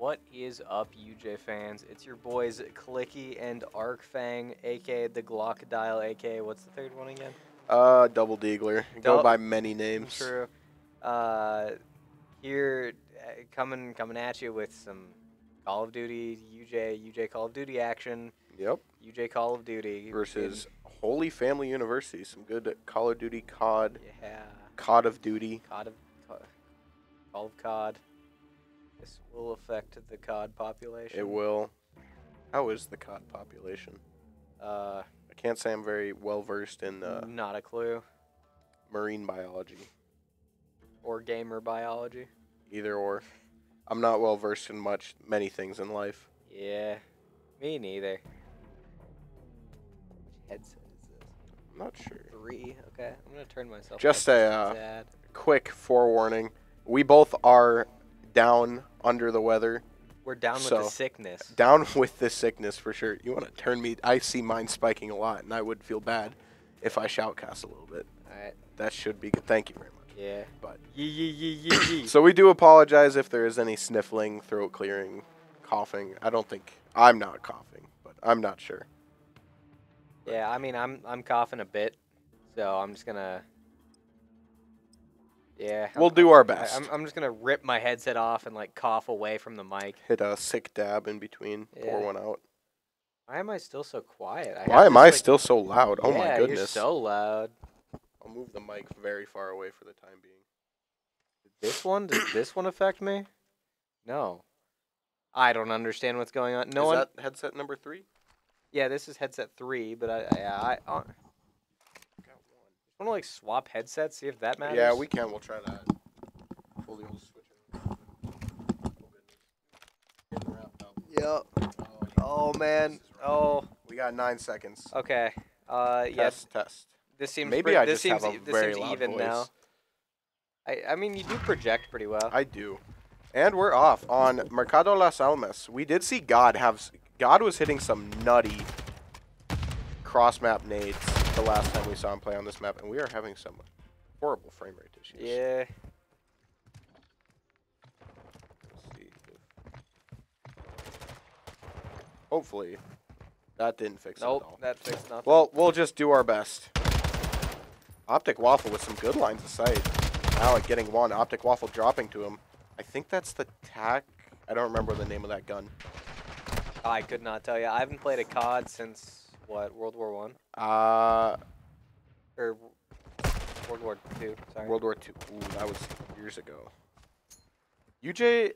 What is up, UJ fans? It's your boys Clicky and Arkfang, aka the Glockadile, aka what's the third one again? Uh, Double Deagler. Go by many names. True. Uh, here, uh, coming coming at you with some Call of Duty UJ UJ Call of Duty action. Yep. UJ Call of Duty Versus Holy Family University. Some good Call of Duty COD. in- yeah, COD of Duty. COD of COD, Call of COD. Will affect the COD population. It will. How is the COD population? Uh, I can't say I'm very well versed in uh, not a clue. marine biology. Or gamer biology. Either or. I'm not well versed in much, many things in life. Yeah, me neither. Which headset is this? I'm not sure. Three. Okay, I'm gonna turn myself. Just a, uh. Quick forewarning. We both are down under the weather. We're down with the sickness. Down with the sickness for sure. You want to turn me? I see mine spiking a lot, and I would feel bad if I shoutcast a little bit. All right. That should be good. Thank you very much. Yeah. But Yee yee yee so we do apologize if there is any sniffling, throat clearing, coughing. I don't think I'm not coughing, but I'm not sure. yeah, I mean, I'm I'm coughing a bit, so I'm just gonna. Yeah. I'm- We'll do our best. I'm, I'm just gonna rip my headset off and like cough away from the mic. Hit a sick dab in between. Pour one out. Why am I still so quiet? I Why am I like- still so loud? Oh my Yeah, You're goodness. so loud. I'll move the mic very far away for the time being. This one? Does this one affect me? No. I don't understand what's going on. No is one. that headset number three? Yeah, this is headset three, but I yeah I. Uh, Want to like swap headsets? See if that matters. Yeah, we can. We'll try that. Pull the old switcher. Getting. Yep. Oh, Oh man. Oh. We got nine seconds. Okay. Uh. Yes. Test, test. This seems. Maybe I this just have seems. a e- this very seems loud even now. I. I mean, you do project pretty well. I do. And we're off on Mercado Las Almas. We did see God have. God was hitting some nutty cross map nades the last time we saw him play on this map, and we are having some horrible frame rate issues. yeah. Hopefully, that didn't fix it at Nope. That fixed nothing. Well, we'll just do our best. Optic Waffle with some good lines of sight. Alec getting one. Optic Waffle dropping to him. I think that's the tac. I don't remember the name of that gun. I could not tell you. I haven't played a COD since what World War One Uh, or World War Two. Sorry. World War II. Ooh, that was years ago. UJ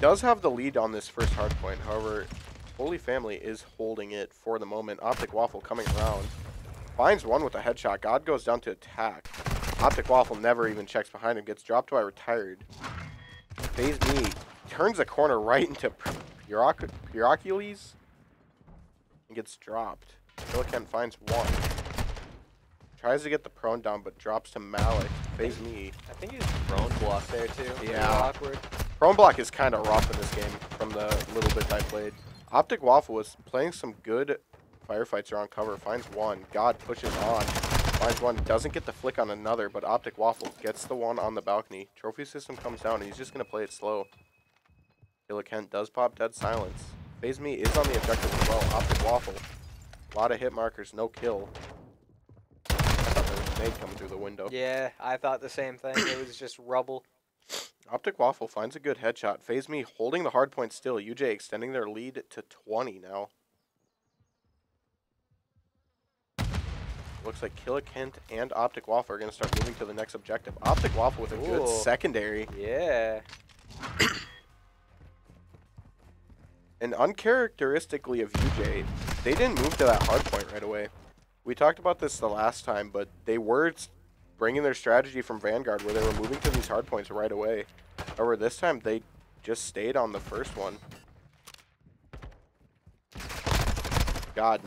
does have the lead on this first hard point. However, Holy Family is holding it for the moment. Optic Waffle coming around. Finds one with a headshot. God goes down to attack. Optic Waffle never even checks behind him. Gets dropped by retired. Phase me. Turns the corner right into Pyroc- Pyrocules. And gets dropped. Milliken finds one. Tries to get the prone down, but drops to Malik. Phase me. I think he's prone block there too. Yeah. Awkward. Prone block is kind of rough in this game from the little bit I played. Optic Waffle was playing some good firefights around cover. Finds one. God pushes on. Finds one. Doesn't get the flick on another, but Optic Waffle gets the one on the balcony. Trophy system comes down. And he's just going to play it slow. Killer Kent does pop dead silence. Phase Me is on the objective as well. Optic Waffle. A lot of hit markers. No kill. I thought there was a nade coming through the window. Yeah, I thought the same thing. It was just rubble. Optic Waffle finds a good headshot. Phase Me holding the hard point still. UJ extending their lead to 20 now. Looks like Killikent and Optic Waffle are going to start moving to the next objective. Optic Waffle with a good secondary. Yeah. And uncharacteristically of UJ, they didn't move to that hard point right away. We talked about this the last time, but they were bringing their strategy from Vanguard where they were moving to these hard points right away. However, this time they just stayed on the first one. God.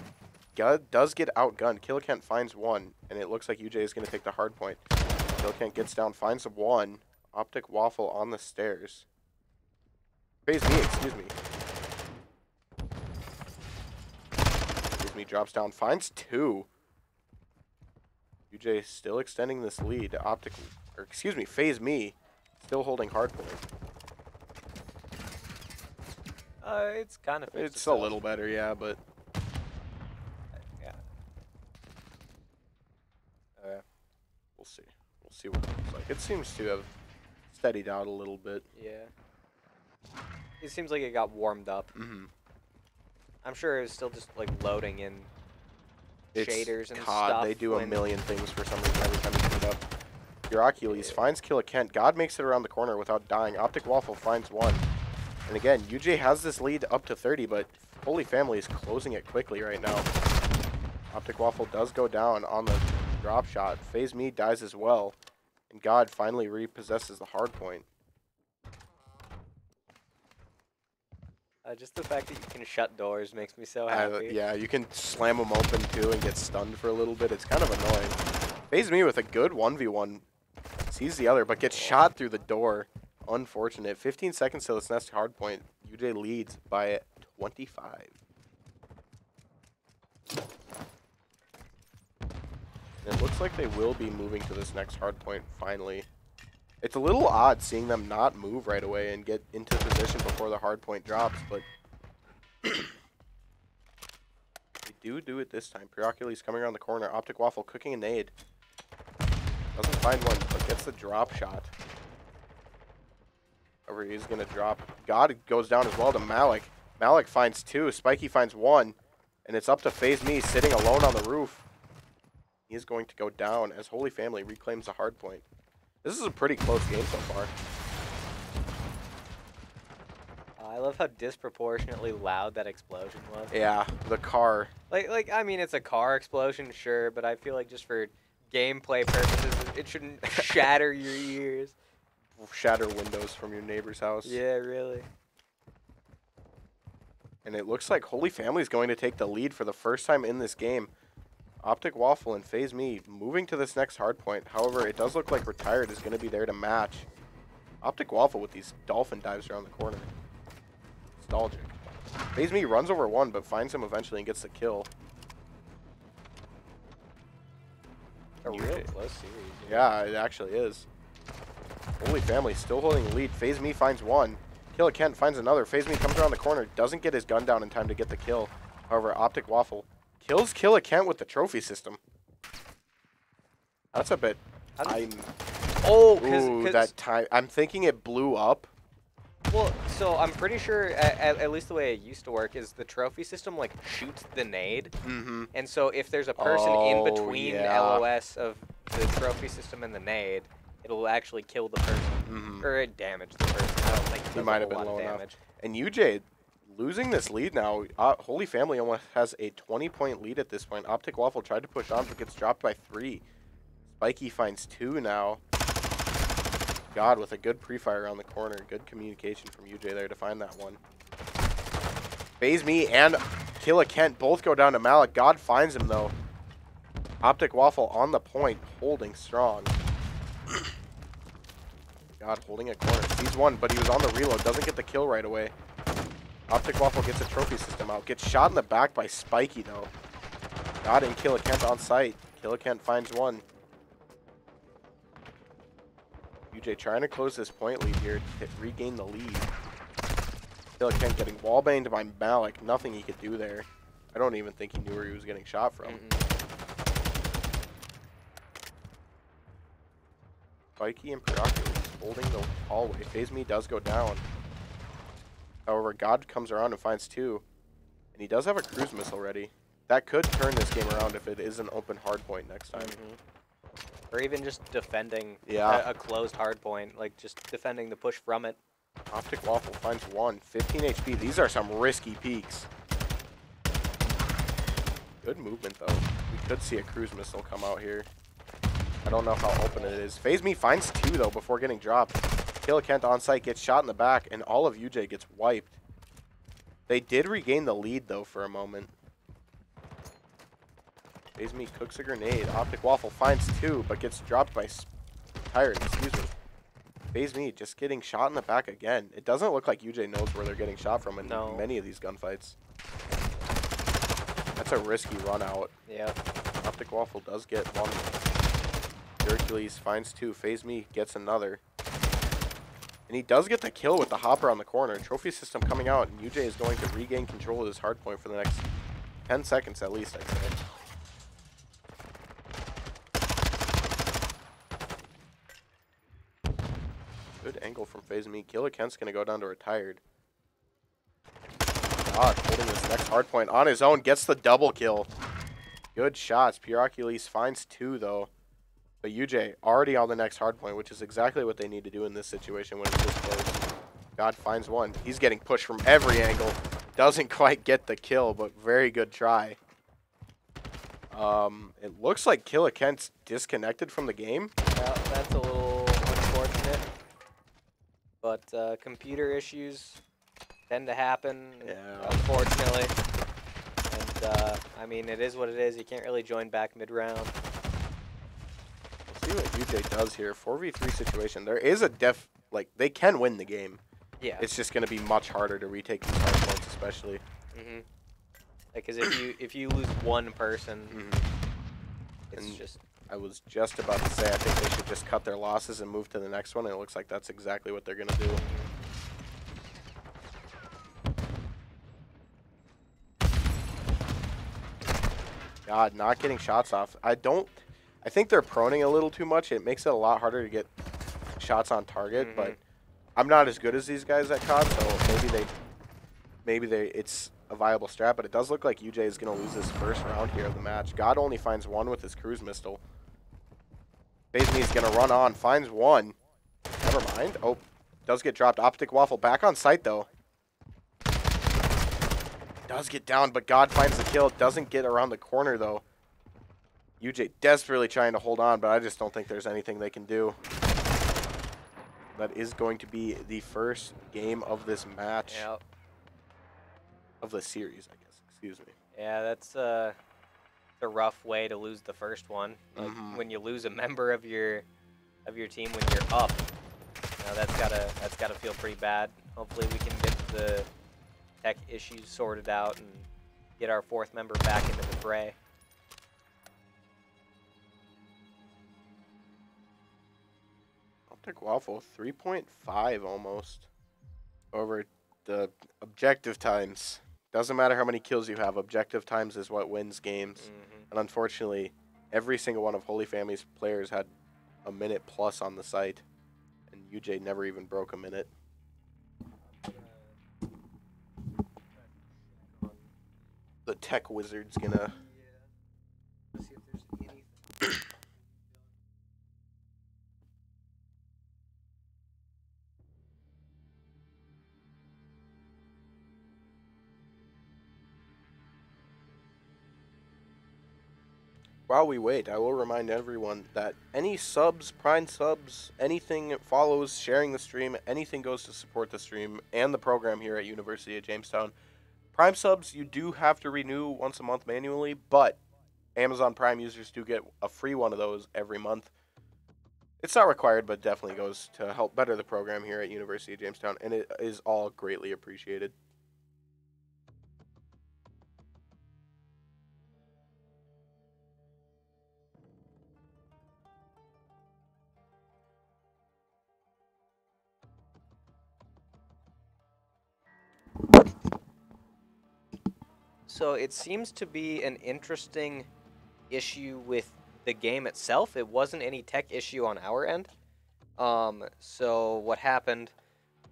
God does get outgunned. Killikent finds one, and it looks like UJ is going to take the hard point. Killikent gets down, finds one. Optic Waffle on the stairs. Phase me, excuse me. Me, drops down, finds two. UJ still extending this lead. Optic, or excuse me, Phase me, still holding hardpoint. Uh, it's kind of. It's a little better, yeah, but Yeah. Okay. we'll see. We'll see what it looks like. It seems to have steadied out a little bit. Yeah. It seems like it got warmed up. Mm-hmm. I'm sure it's still just like loading in It's shaders and COD. stuff. They do a million things for some reason every time you put it up. Hercules finds Killa Kent. God makes it around the corner without dying. Optic Waffle finds one. And again, UJ has this lead up to 30, but Holy Family is closing it quickly right now. Optic Waffle does go down on the drop shot. Phase Me dies as well. And God finally repossesses the hard point. Uh, just the fact that you can shut doors makes me so I- happy. yeah, you can slam them open too and get stunned for a little bit. It's kind of annoying. Phase Me with a good 1v1. Sees the other, but gets shot through the door. Unfortunate. 15 seconds till this next hard point. UJ leads by 25. It looks like they will be moving to this next hard point finally. It's a little odd seeing them not move right away and get into position before the hard point drops, but they do do it this time. Preocules coming around the corner. Optic Waffle cooking a nade. Doesn't find one, but gets the drop shot. Over he's gonna drop. God goes down as well to Malik. Malik finds two. Spiky finds one. And it's up to Phase Me sitting alone on the roof. He is going to go down as Holy Family reclaims the hard point. This is a pretty close game so far. I love how disproportionately loud that explosion was. Yeah, the car. Like, like I mean, it's a car explosion, sure, but I feel like just for gameplay purposes, it shouldn't shatter your ears. Shatter windows from your neighbor's house. Yeah, really. And it looks like Holy Family is going to take the lead for the first time in this game. Optic Waffle and Phase Me moving to this next hard point. However, it does look like Retired is going to be there to match. Optic Waffle with these dolphin dives around the corner. Nostalgic. Phase Me runs over one, but finds him eventually and gets the kill. A real close series. Yeah, it actually is. Holy Family still holding the lead. Phase Me finds one. Killa Kent finds another. Phase Me comes around the corner. Doesn't get his gun down in time to get the kill. However, Optic Waffle kills Killa Kent with the trophy system. That's a bit. I'm. Oh, Ooh, because that time. I'm thinking it blew up. well, so I'm pretty sure at, at least the way it used to work is the trophy system like shoots the nade, Mm-hmm. and so if there's a person Oh, in between yeah. LOS of the trophy system and the nade, it'll actually kill the person Mm-hmm. or damage the person. I don't think it might have been lot low of enough. damage. And UJ losing this lead now. Uh, Holy Family almost has a 20 point lead at this point. Optic Waffle tried to push on, but gets dropped by three. Spiky finds two now. God, with a good pre-fire around the corner. Good communication from UJ there to find that one. Phase Me and Killa Kent both go down to Malik. God finds him, though. Optic Waffle on the point, holding strong. God, holding a corner. Sees one, but he was on the reload. Doesn't get the kill right away. Optic Waffle gets a trophy system out. Gets shot in the back by Spiky, though. God and Killa Kent on site. Killa Kent finds one. UJ trying to close this point lead here to regain the lead. Killa Kent getting wallbanged by Malik. Nothing he could do there. I don't even think he knew where he was getting shot from. Mm-mm. Spiky and Preoculus holding the hallway. Phase Me does go down. However, God comes around and finds two. And he does have a cruise missile ready. That could turn this game around if it is an open hard point next time. Mhm. Or even just defending Yeah. a, a closed hard point, like just defending the push from it. Optic Waffle finds one. 15 HP. These are some risky peaks. Good movement, though. We could see a cruise missile come out here. I don't know how open it is. Phase Me finds two, though, before getting dropped. Killa Kent on site gets shot in the back, and all of UJ gets wiped. They did regain the lead, though, for a moment. Phase Me cooks a grenade. Optic Waffle finds two, but gets dropped by Tired, excuse me. Phase Me just getting shot in the back again. It doesn't look like UJ knows where they're getting shot from in No. many of these gunfights. That's a risky run out. Yeah. Optic Waffle does get one. Hercules finds two. Phase Me gets another. And he does get the kill with the hopper on the corner. Trophy system coming out, and UJ is going to regain control of this hard point for the next 10 seconds at least, I'd say. Good angle from FaZe Me. Killer Kent's going to go down to retired. God, holding this next hard point on his own, gets the double kill. Good shots. Puracules finds two, though. But UJ already on the next hard point, which is exactly what they need to do in this situation when it's this close. God finds one. He's getting pushed from every angle. Doesn't quite get the kill, but very good try. Um, it looks like Killer Kent's disconnected from the game. Well, that's a little unfortunate. But uh, computer issues tend to happen, Yeah. unfortunately. And uh, I mean, it is what it is. You can't really join back mid round. Let's see what UJ does here. 4v3 situation. There is a def, like, they can win the game. Yeah. It's just going to be much harder to retake these hard points, especially. hmm Because if you if you lose one person, Mhm. it's And- just I was just about to say I think they should just cut their losses and move to the next one, and it looks like that's exactly what they're going to do. God, not getting shots off. I don't. I think they're proning a little too much. It makes it a lot harder to get shots on target. But Mhm. I'm not as good as these guys at COD, so maybe they, maybe they, it's a viable strat. But it does look like UJ is gonna lose this first round here of the match. God only finds one with his cruise missile. FaZe is gonna run on, finds one. Never mind. Oh, does get dropped. Optic Waffle back on site though. Does get down, but God finds the kill. Doesn't get around the corner though. UJ desperately trying to hold on, but I just don't think there's anything they can do. That is going to be the first game of this match yeah, of the series, I guess. Excuse me. yeah. That's uh, a rough way to lose the first one. Like Mhm. when you lose a member of your of your team when you're up. You know, that's gotta that's gotta feel pretty bad. Hopefully we can get the tech issues sorted out and get our fourth member back into the fray. Waffle, 3.5 almost over the objective times. Doesn't matter how many kills you have, objective times is what wins games. hmm And unfortunately, every single one of Holy Family's players had a minute plus on the site, and UJ never even broke a minute. The tech wizard's gonna. While we wait, I will remind everyone that any subs, prime subs, anything follows, sharing the stream, anything goes to support the stream and the program here at University of Jamestown. Prime subs, you do have to renew once a month manually, but Amazon Prime users do get a free one of those every month. It's not required, but definitely goes to help better the program here at University of Jamestown, and it is all greatly appreciated. So it seems to be an interesting issue with the game itself. It wasn't any tech issue on our end. Um, so what happened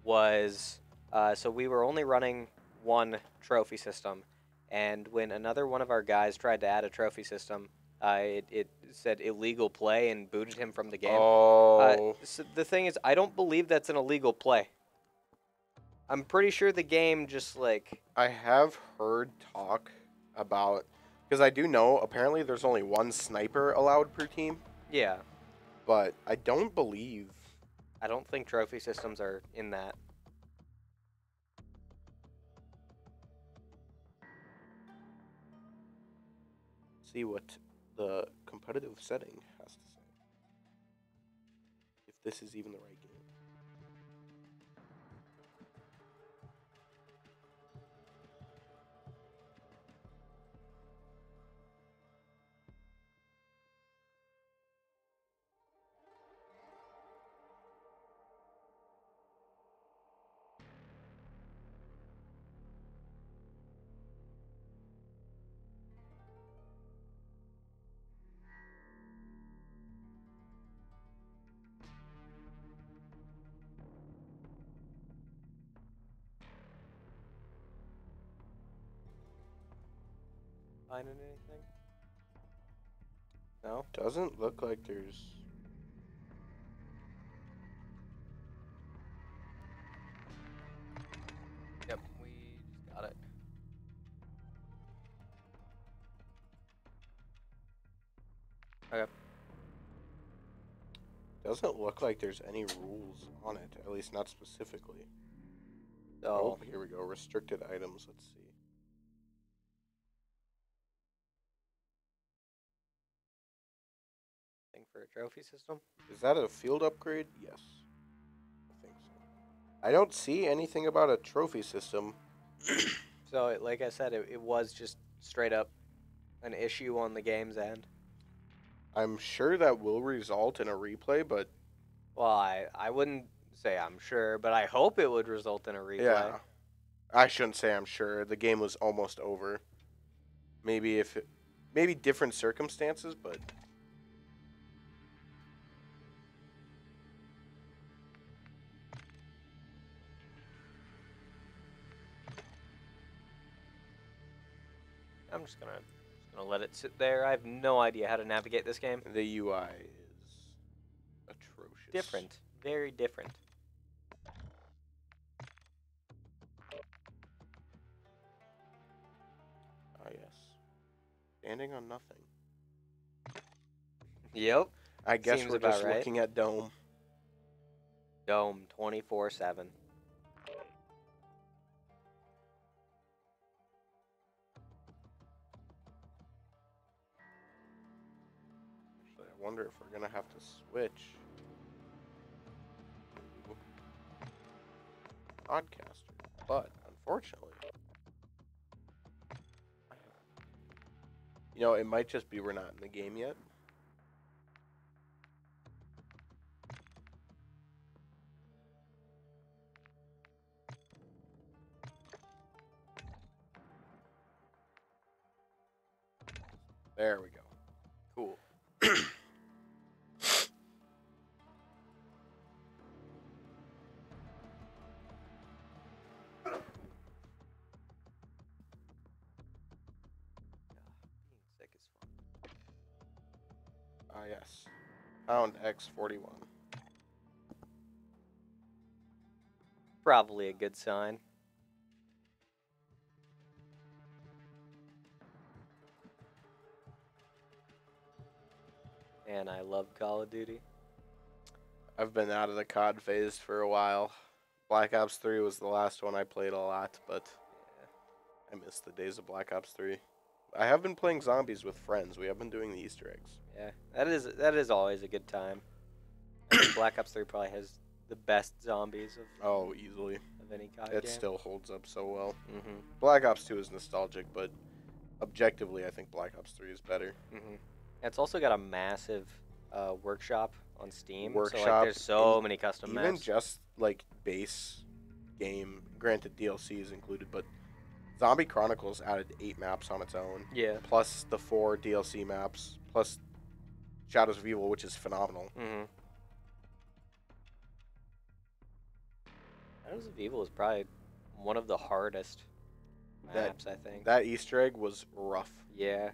was, uh, so we were only running one trophy system, and when another one of our guys tried to add a trophy system, uh, it, it said illegal play and booted him from the game. Oh, Uh, so the thing is, I don't believe that's an illegal play. I'm pretty sure the game just like I have heard talk about because I do know apparently there's only one sniper allowed per team, yeah. but I don't believe I don't think trophy systems are in that. see what the competitive setting has to say. If this is even the right finding anything? No. Doesn't look like there's. Yep, we just got it. Okay. Doesn't look like there's any rules on it, at least not specifically. So Oh, here we go. Restricted items. Let's see. Trophy system. Is that a field upgrade? Yes. I think so. I don't see anything about a trophy system. So it, like I said, it, it was just straight up an issue on the game's end. I'm sure that will result in a replay, but Well, I I wouldn't say I'm sure, but I hope it would result in a replay. yeah. I shouldn't say I'm sure. The game was almost over. Maybe if it, maybe different circumstances, but just gonna just gonna let it sit there. I have no idea how to navigate this game. the UI is atrocious. Different, very different. Ah, yes. Standing on nothing. Yep. I guess Seems we're just right. looking at Dome. Dome 24 7. Actually, wonder if we're gonna have to switch. Codcaster, but unfortunately, you know, it might just be we're not in the game yet. There we go. Pound X41. Probably a good sign. And I love Call of Duty. I've been out of the COD phase for a while. Black Ops 3 was the last one I played a lot, but I miss the days of Black Ops 3. I have been playing zombies with friends. We have been doing the Easter eggs. Yeah, that is that is always a good time. Black Ops 3 probably has the best zombies of, Oh, easily. of any COD It game. still holds up so well. Mm-hmm. Black Ops 2 is nostalgic, but objectively, I think Black Ops 3 is better. Mm-hmm. It's also got a massive uh, workshop on Steam. so like, Workshop, there's so many custom Even maps. just like base game, granted DLC is included, but Zombie Chronicles added eight maps on its own. yeah. plus the four DLC maps, plus Shadows of Evil, which is phenomenal. Mm-hmm. Shadows of Evil is probably one of the hardest That- maps, I think. That Easter egg was rough. yeah,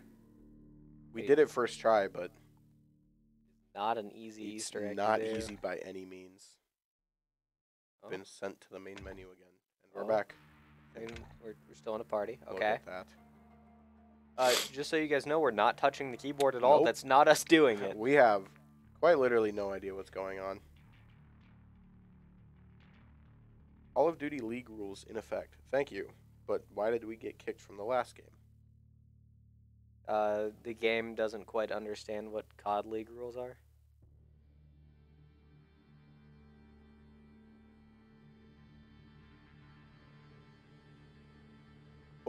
We Wait. did it first try, but not an easy it's Easter egg. not easy by any means. Oh, Been sent to the main menu again, and we're Oh. back. We're, we're still in a party. Okay. at that. Uh, just so you guys know, we're not touching the keyboard at all. Nope. That's not us doing it. We have quite literally no idea what's going on. Call of Duty League rules in effect. Thank you. But why did we get kicked from the last game? Uh, the game doesn't quite understand what COD League rules are.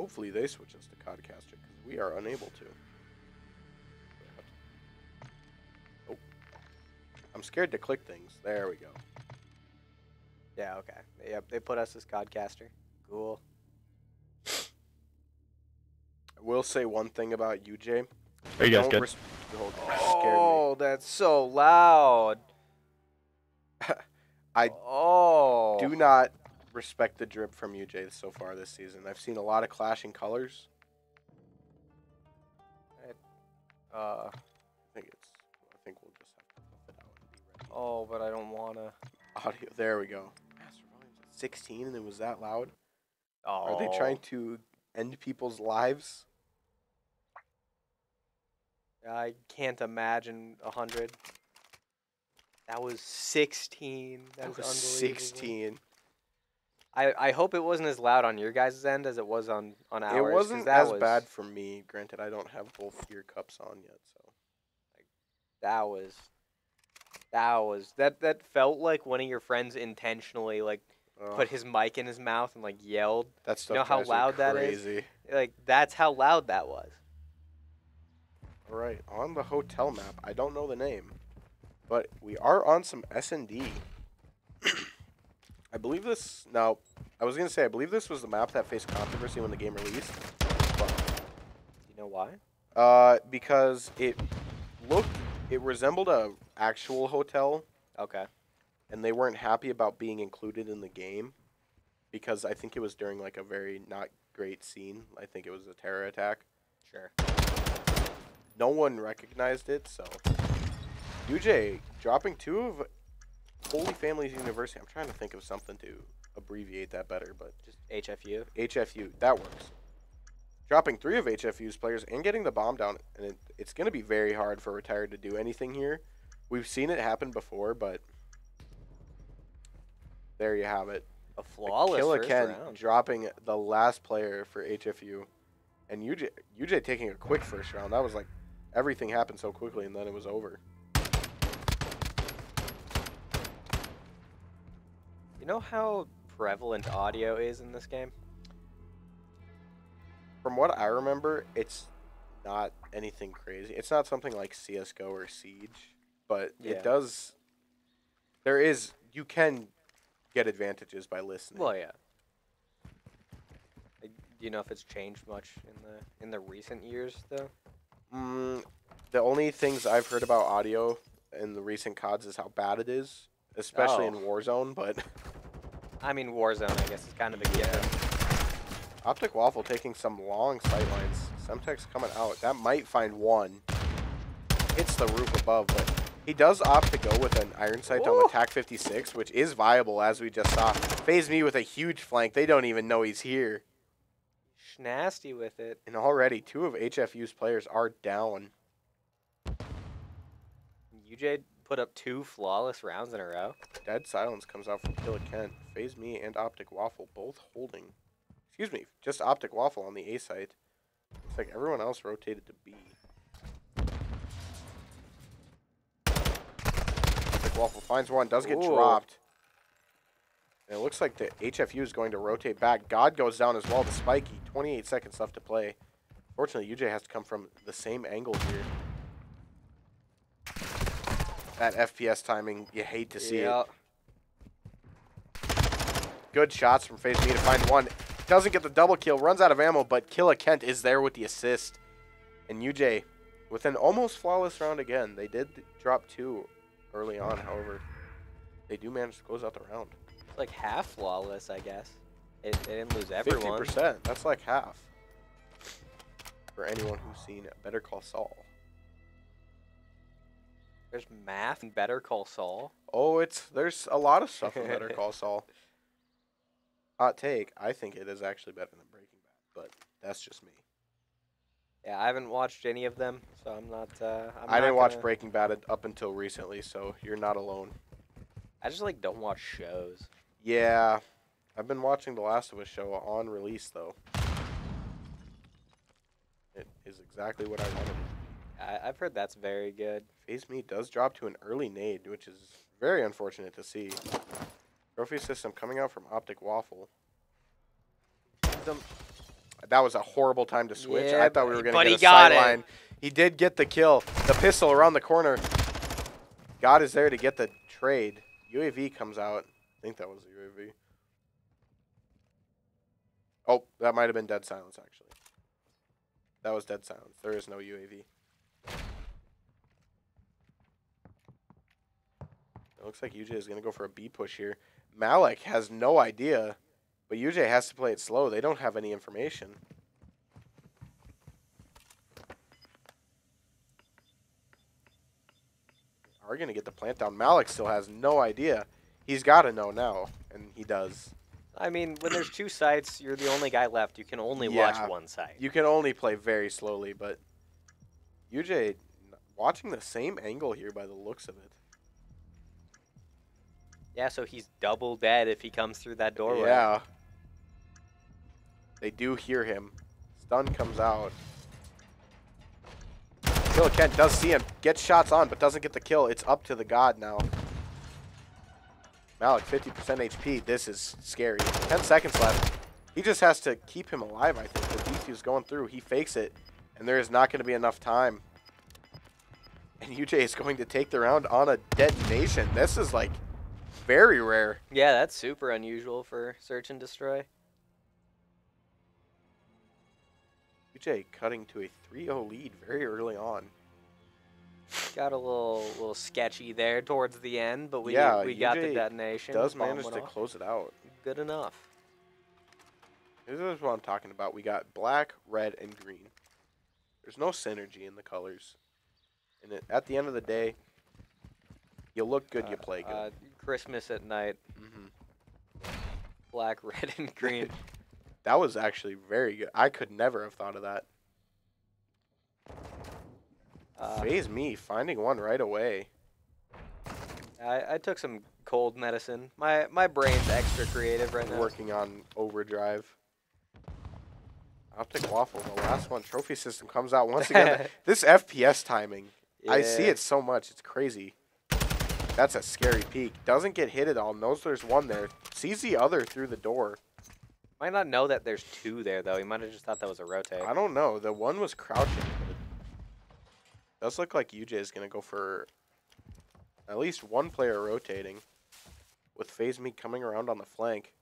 Hopefully they switch us to Codcaster because we are unable to. Oh. I'm scared to click things. There we go. Yeah, okay. Yep, they put us as Codcaster. Cool. I will say one thing about you, Jay. Are you guys good? oh, Oh, that's so loud. I Oh. do not respect the drip from UJ so far this season. I've seen a lot of clashing colors. Uh, I think it's. I think we'll just have to puff it out and be ready. oh, but I don't wanna. Audio. There we go. Master volume's at 16, and it was that loud. Oh. Are they trying to end people's lives? I can't imagine a hundred. That was sixteen. That That's was unbelievable. 16. I, I hope it wasn't as loud on your guys' end as it was on on ours. It wasn't that as was, bad for me. Granted, I don't have both ear cups on yet, so. That was. That was that that felt like one of your friends intentionally like Ugh, put his mic in his mouth and like yelled. that stuff know how loud that is? crazy. Like that's how loud that was. All right, on the hotel map. I don't know the name, but we are on some S and D. I believe this. Now, I was gonna say I believe this was the map that faced controversy when the game released, You know why? uh, because it looked, it resembled a actual hotel, Okay. and they weren't happy about being included in the game, because I think it was during like a very not great scene. I think it was a terror attack. Sure. no one recognized it, so UJ dropping two of Holy Families University. I'm trying to think of something to abbreviate that better, but Just HFU. HFU that works. Dropping three of HFU's players and getting the bomb down, and it, it's going to be very hard for retired to do anything here. We've seen it happen before, but there you have it. A flawless Killa first Ken round. dropping the last player for HFU, and UJ UJ taking a quick first round. That was like everything happened so quickly, and then it was over. You know how prevalent audio is in this game? From what I remember, it's not anything crazy. It's not something like CS:GO or Siege, but Yeah. it does. There is you can get advantages by listening. Well, yeah. Do you know if it's changed much in the in the recent years though? Mm, the only things I've heard about audio in the recent CODs is how bad it is, especially oh. in Oh. Warzone. But I mean Warzone, I guess is kind of a given. Optic Waffle taking some long sight lines. Semtex coming out. That might find one. Hits the roof above, but he does opt to go with an iron sight on TAQ-56, which is viable as we just saw. Phase me with a huge flank. They don't even know he's here. Nasty with it. And already two of HFU's players are down. UJ put up two flawless rounds in a row. Dead silence comes out from Killa Kent. Phase me and Optic Waffle both holding. Excuse me, just Optic Waffle on the A site. Looks like everyone else rotated to B. Optic Waffle finds one, does get Ooh. dropped. And it looks like the HFU is going to rotate back. God goes down as well to Spiky. 28 seconds left to play. Fortunately, UJ has to come from the same angle here. That FPS timing, you hate to see it. Good shots from Phase Me to find one. Doesn't get the double kill, runs out of ammo, but Killa Kent is there with the assist. And UJ, with an almost flawless round again, they did drop two early on, however, they do manage to close out the round. It's like half flawless, I guess. It, they didn't lose everyone. 50%, that's like half. For anyone who's seen Better Call Saul. There's math and Better Call Saul. Oh, it's there's a lot of stuff in Better Call Saul. Hot take, I think it is actually better than Breaking Bad, but that's just me. Yeah, I haven't watched any of them, so I'm not. Uh, I'm I not didn't watch gonna- Breaking Bad up until recently, so you're not alone. I just like don't watch shows. Yeah, I've been watching The Last of Us show on release though. It is exactly what I wanted. I, I've heard that's very good. Phase Me does drop to an early nade, which is very unfortunate to see. Trophy system coming out from Optic Waffle. That was a horrible time to switch. Yeah, I thought we were going to get a got it. sideline. He did get the kill. The pistol around the corner. God is there to get the trade. UAV comes out. I think that was the UAV. Oh, that might have been dead silence actually. That was dead silence. There is no UAV. It looks like UJ is going to go for a B push here. Malik has no idea, but UJ has to play it slow. They don't have any information. are going to get the plant down. Malik still has no idea. He's got to know now, and he does. I mean, when there's two sides, you're the only guy left. You can only Yeah. watch one side. You can only play very slowly, but UJ watching the same angle here by the looks of it. Yeah, so he's double dead if he comes through that doorway. Yeah. They do hear him. Stun comes out. Killa Kent does see him. Gets shots on, but doesn't get the kill. It's up to the god now. Malik, 50% HP. This is scary. 10 seconds left. He just has to keep him alive, I think. The defuse going through. He fakes it, and there is not going to be enough time. And UJ is going to take the round on a detonation. This is, like, very rare. Yeah, that's super unusual for search and destroy. UJ cutting to a 3-0 lead very early on. Got a little little sketchy there towards the end, but we Yeah, we got the detonation. Does manage to off. close it out. Good enough. This is what I'm talking about. We got black, red, and green. There's no synergy in the colors. And it, at the end of the day, you look good, you Uh, play good. Uh, Christmas at night, hmm black, red, and green. That was actually very good. I could never have thought of that. Uh, Phase me, finding one right away. I, I took some cold medicine. My my brain's extra creative right now. Working on overdrive. Optic waffle, the last one. Trophy system comes out once again. this FPS timing, I see it so much. It's crazy. That's a scary peek. Doesn't get hit at all. Knows there's one there. Sees the other through the door. Might not know that there's two there though. He might have just thought that was a rotate. I don't know. The one was crouching. Does look like UJ is going to go for at least one player rotating with Phase Me coming around on the flank.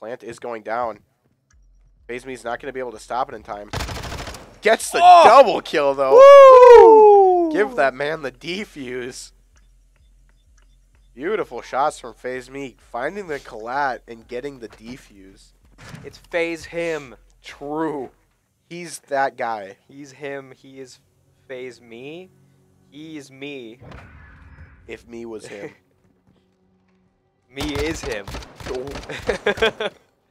Plant is going down. Phase Me's not going to be able to stop it in time. Gets the Oh! double kill, though. Woo! Give that man the defuse. Beautiful shots from FaZe Me, finding the collat and getting the defuse. It's phase him. True. He's that guy. He's him. He is phase me. He's me. If me was him. Me is him.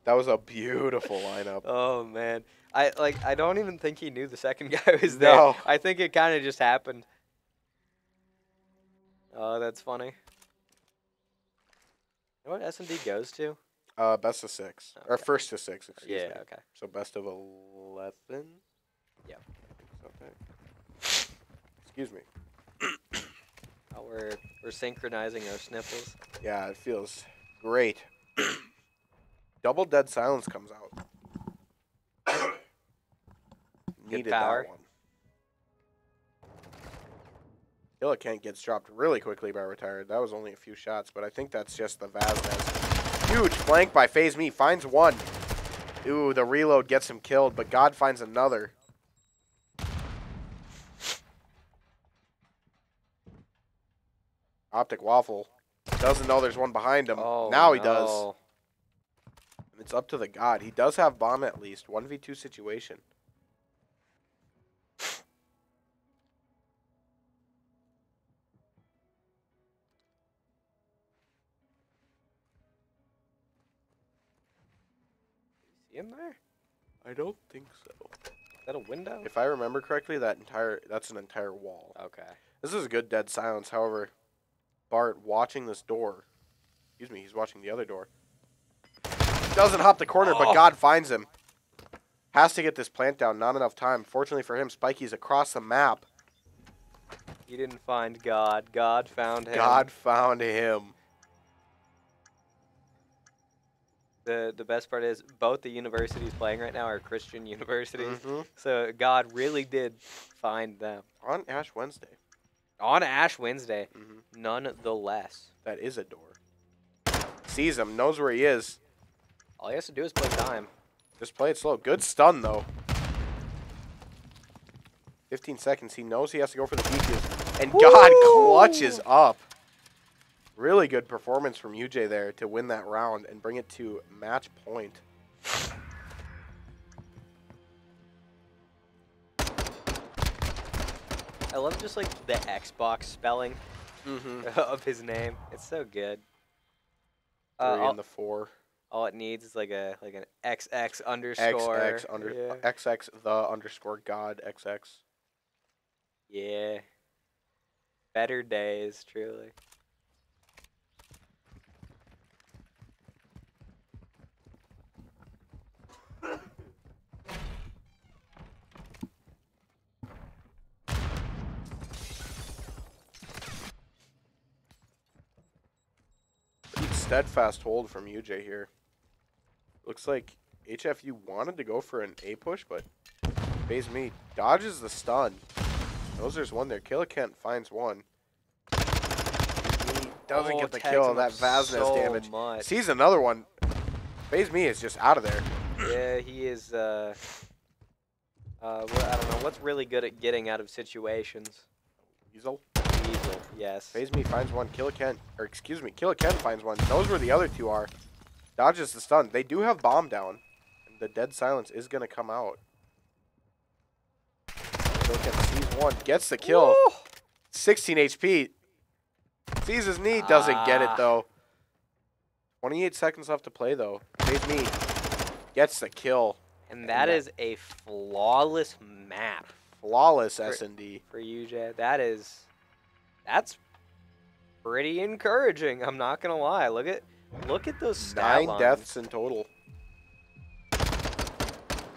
that was a beautiful lineup. oh man. I like I don't even think he knew the second guy was there. No. I think it kind of just happened. Oh, that's funny. You know what S and D goes to? Uh, best of six. Or first to six, excuse yeah, me. okay. So best of 11? Yeah. Okay. Excuse me. We're we're synchronizing our sniffles. Yeah, it feels great. Double Dead Silence comes out. Needed power. that one. Kent gets dropped really quickly by retired. That was only a few shots, but I think that's just the Vaznev. Huge flank by Phase Me. Finds one. Ooh, the reload gets him killed, but God finds another. Optic Waffle doesn't know there's one behind him. Oh, now he does. no. And It's up to the god. He does have bomb at least. 1v2 situation. See him there? I don't think so. Is that a window? If I remember correctly, that entire that's an entire wall. okay. This is a good dead silence. However, Bart watching this door. Excuse me, he's watching the other door. Doesn't hop the corner, but Oh. God finds him. Has to get this plant down. Not enough time. Fortunately for him, Spikey's across the map. He didn't find God. God found him. God found him. The the best part is both the universities playing right now are Christian universities. Mhm. So God really did find them On Ash Wednesday. On Ash Wednesday, hmm nonetheless. That is a door. Sees him, knows where he is. All he has to do is play time. Just play it slow. Good stun, though. 15 seconds. He knows he has to go for the defuse. And God clutches up. Really good performance from UJ there to win that round and bring it to match point. Love just like the Xbox spelling Mm-hmm. of his name. It's so good. Three Uh, all, and the four. all it needs is like a like an XX underscore. XX under yeah. XX the underscore God XX. yeah. Better days, truly. Pretty steadfast hold from UJ here. Looks like HFU wanted to go for an A push, but Phase Me dodges the stun. Knows there's one there. Killa Kent finds one. He doesn't Oh, get the kill. him That Vaznev so damage. much. Sees another one. Phase Me is just out of there. Yeah, he is. Uh, uh, wha- I don't know. What's really good at getting out of situations? Weasel. Yes. Phase Me finds one. Killa Kent, or excuse me, Killa Kent finds one. Knows where the other two are. Dodges the stun. They do have bomb down. The dead silence is going to come out. Killa Kent sees one. Gets the kill. Woo! 16 HP. Sees his knee. Doesn't get it, Ah. though. 28 seconds left to play, though. Phase Me gets the kill. And And that that- is a flawless map Flawless S&D. for you, UJ. That is, that's pretty encouraging. I'm not gonna lie. Look at, look at those stat Nine deaths in total.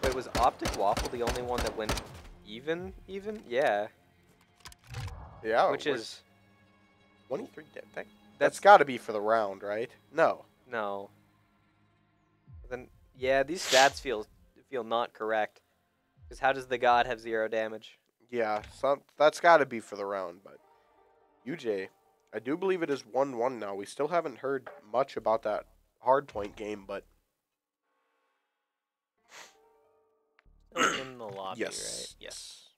Wait, was Optic Waffle the only one that went even? Even? Yeah. Yeah. Which is 23 dead. That, that's that's got to be for the round, right? No. no. Then yeah, these stats feel feel not correct. Because how does the god have zero damage? Yeah, some that's got to be for the round, but UJ, I do believe it is one-one now. We still haven't heard much about that hard point game, but in the lobby, right? yes,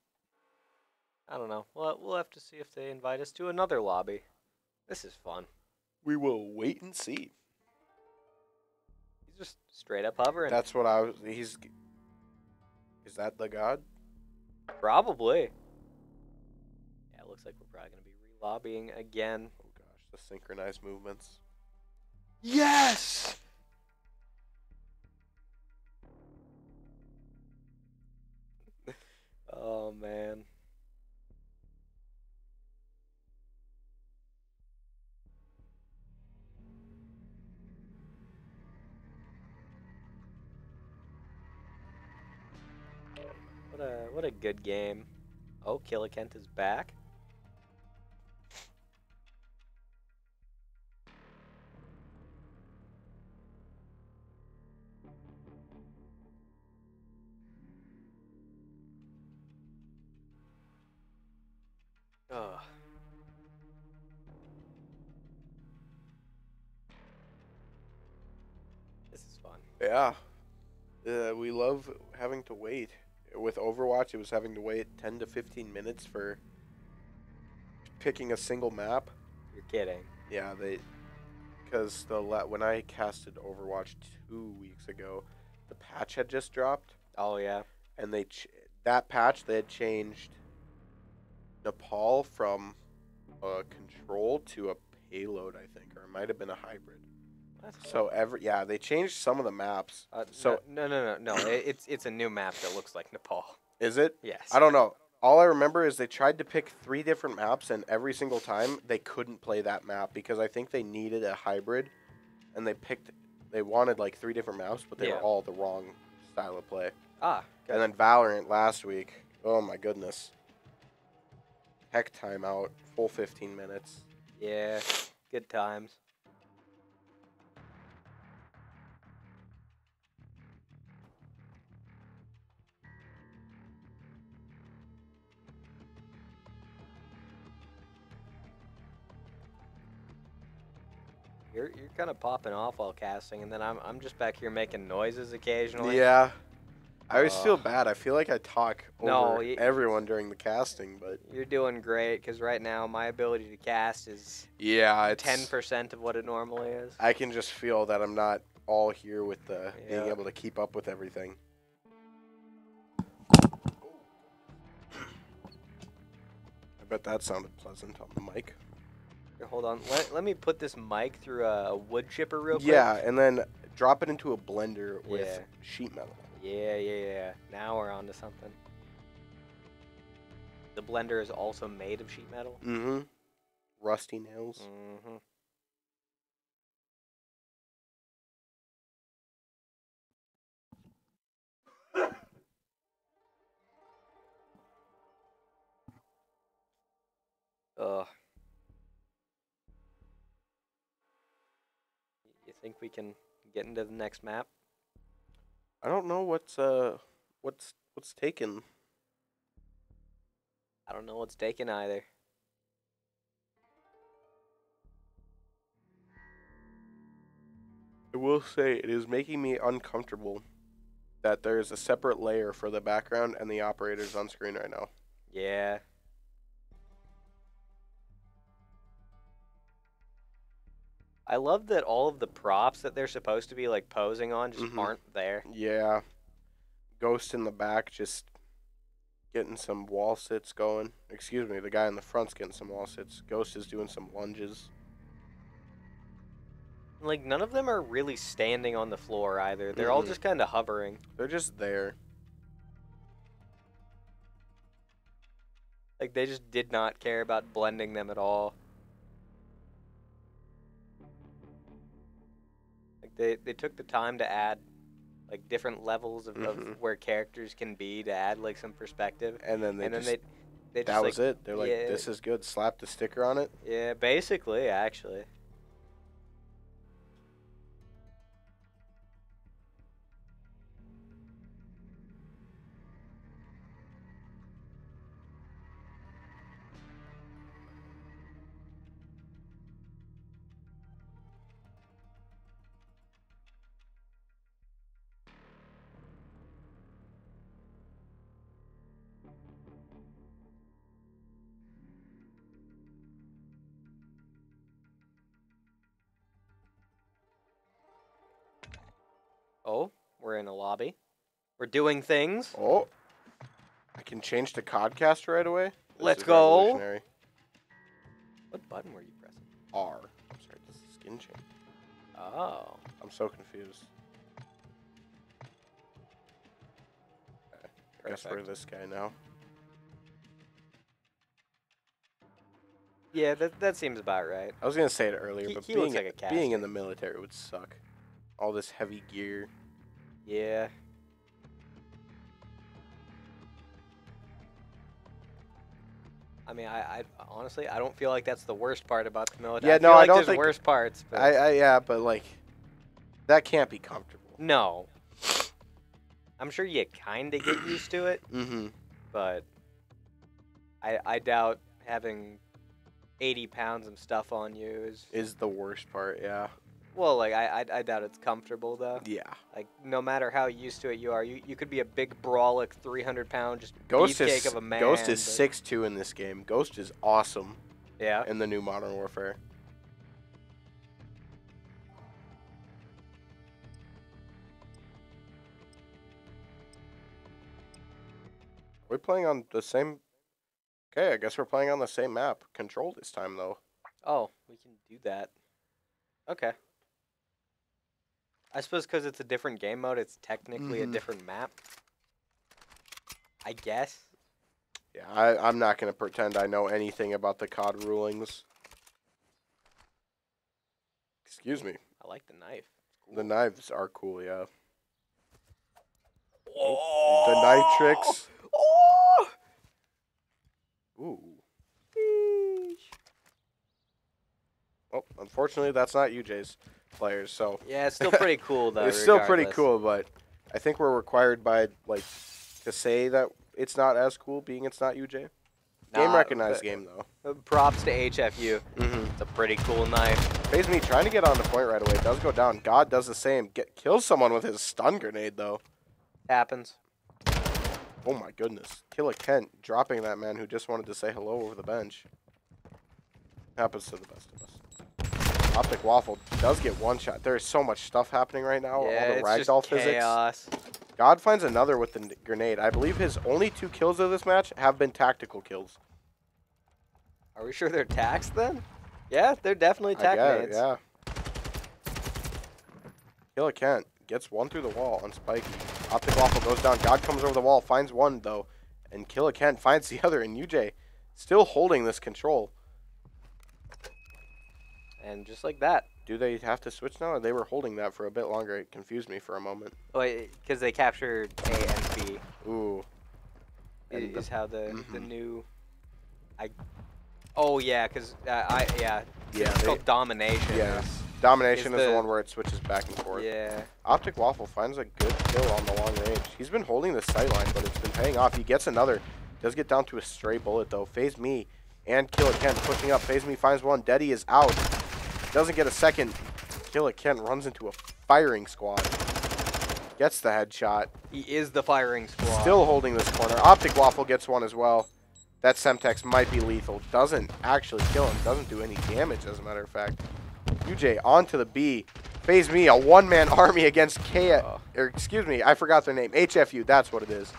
I don't know. We'll we'll have to see if they invite us to another lobby. This is fun. we will wait and see. He's just straight up hovering. That's what I was. He's. Is that the god? Probably. Probably gonna be re-lobbying again. Oh gosh, the synchronized movements. Yes. oh man. What a what a good game. Oh, Killa Kent is back. Yeah, uh, we love having to wait. With Overwatch, it was having to wait 10 to 15 minutes for picking a single map. You're kidding. Yeah, they because the la- when I casted Overwatch two weeks ago, the patch had just dropped, Oh yeah. and they ch- that patch they had changed Nepal from a control to a payload, I think, or it might have been a hybrid. So every yeah, they changed some of the maps. Uh, so no, no, no, no. it, it's it's a new map that looks like Nepal. is it? Yes. I don't know. All I remember is they tried to pick three different maps, and every single time they couldn't play that map because I think they needed a hybrid, and they picked. They wanted like three different maps, but they Yeah. were all the wrong style of play. Ah. And then Valorant last week. Oh my goodness. Heck timeout, full 15 minutes. Yeah. Good times. You're you're kind of popping off while casting, and then I'm I'm just back here making noises occasionally. Yeah. I always feel uh, bad. I feel like I talk No, over y- everyone during the casting, but You're doing great because right now my ability to cast is yeah, ten percent of what it normally is. I can just feel that I'm not all here with the being able to keep up with everything. I bet that sounded pleasant on the mic. Hold on. Let, let me put this mic through a, a wood chipper real quick. Yeah, and then drop it into a blender with Yeah. sheet metal. Yeah, yeah, yeah. Now we're on to something. The blender is also made of sheet metal. Mm-hmm. Rusty nails. Mm-hmm. Ugh. Think we can get into the next map? I don't know what's uh what's what's taken. I don't know what's taken either. I will say it is making me uncomfortable that there is a separate layer for the background and the operators on screen right now. Yeah. I love that all of the props that they're supposed to be like posing on just Mhm. aren't there. Yeah. Ghost in the back just getting some wall sits going. Excuse me, the guy in the front's getting some wall sits. Ghost is doing some lunges. Like none of them are really standing on the floor either. They're all Mm-mm. just kind of hovering. They're just there. Like they just did not care about blending them at all. They they took the time to add like different levels of, Mhm. of where characters can be to add like some perspective. And then they and then just they they that just was like it. They're like, yeah. this is good. Slap the sticker on it. yeah, basically actually. We're in a lobby. We're doing things. Oh. I can change to Codcast right away. This Let's go. What button were you pressing? R. I'm sorry, this is skin change. Oh. I'm so confused. Okay, I guess we're this guy now. Yeah, that that seems about right. I was gonna say it earlier, He- but he being like a being in the military would suck. All this heavy gear. Yeah. I mean, I, I honestly, I don't feel like that's the worst part about the military. Yeah, I no, feel I like don't think- worse parts, but I, I yeah, but like that can't be comfortable. no. I'm sure you kind of get used to it, Mm-hmm. but I I doubt having 80 pounds of stuff on you is Is the worst part, yeah. Well, like I I, I doubt it's comfortable though. Yeah. Like no matter how used to it you are, you, you could be a big brolic 300 pound just Ghost beefcake is of a man. Ghost is six two in this game. Ghost is awesome Yeah. in the new Modern Warfare. Are We're playing on the same. Okay, I guess we're playing on the same map. Control this time though. Oh, we can do that. Okay. I suppose because it's a different game mode, it's technically a Mhm. different map. I guess. Yeah, I, I'm not gonna pretend I know anything about the COD rulings. Excuse me. I like the knife. The knives are cool, yeah. Oh, The knife tricks. Oh! Ooh. Well, unfortunately, that's not UJ's players, so Yeah, it's still pretty cool though. it's still pretty cool. But I think we're required by like to say that it's not as cool, being it's not UJ. Game Nah, recognized game though. uh, Props to HFU. Mm-hmm. It's a pretty cool knife. Phase me trying to get on the point right away. It does go down. God does the same. Get kills someone with his stun grenade though. Happens. Oh my goodness. Killa Kent dropping that man who just wanted to say hello over the bench. Happens to the best of us. Optic Waffle does get one shot. There is so much stuff happening right now. yeah, all the it's ragdoll just physics. chaos. God finds another with the grenade. I believe his only two kills of this match have been tactical kills. Are we sure they're taxed then? Yeah, they're definitely I tax mates. yeah. Killa Kent gets one through the wall on Spiky. Optic Waffle goes down. God comes over the wall, finds one though, and Killa Kent finds the other. And UJ still holding this control. And just like that, Do they have to switch now? Or they were holding that for a bit longer. It confused me for a moment. because they captured A and B, Ooh. And the- is how the the Mhm. new. I. Oh yeah, because uh, I yeah. Yeah, It's they- called domination. Yeah. is- Domination is is the, the- one where it switches back and forth. Yeah. Optic Waffle finds a good kill on the long range. He's been holding the sight line, but it's been paying off. He gets another. Does get down to a stray bullet, though. Phase Me and Killa Kent pushing up. Phase Me finds one. Deddy is out. Doesn't get a second. kill Killa Kent runs into a firing squad. Gets the headshot. He is the firing squad. Still holding this corner. Optic Waffle gets one as well. That Semtex might be lethal. Doesn't actually kill him. Doesn't do any damage, as a matter of fact. UJ onto the B. Phase me, a one-man army against K. Oh. Or excuse me, I forgot their name. HFU. That's what it is.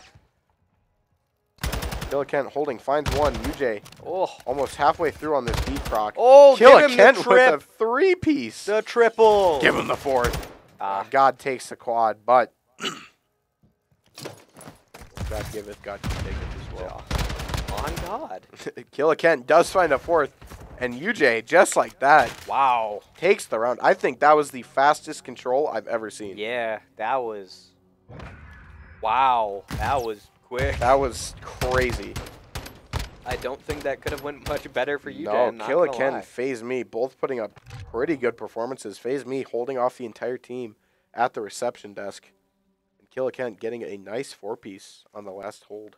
Killa Kent holding finds one. UJ Oh. almost halfway through on this beat proc. Oh, Killa Kent with a three-piece. The triple. Give him the fourth. Ah. Uh, God takes the quad, but God giveth, God can take it as well. On God. Killa Kent does find a fourth, and UJ, just like that, Wow. takes the round. I think that was the fastest control I've ever seen. Yeah, that was. Wow, that was quick. That was crazy. I don't think that could have went much better for you, no, Dan. gonna and Phase Me both putting up pretty good performances. Phase Me holding off the entire team at the reception desk. And Killa Kent getting a nice four piece on the last hold.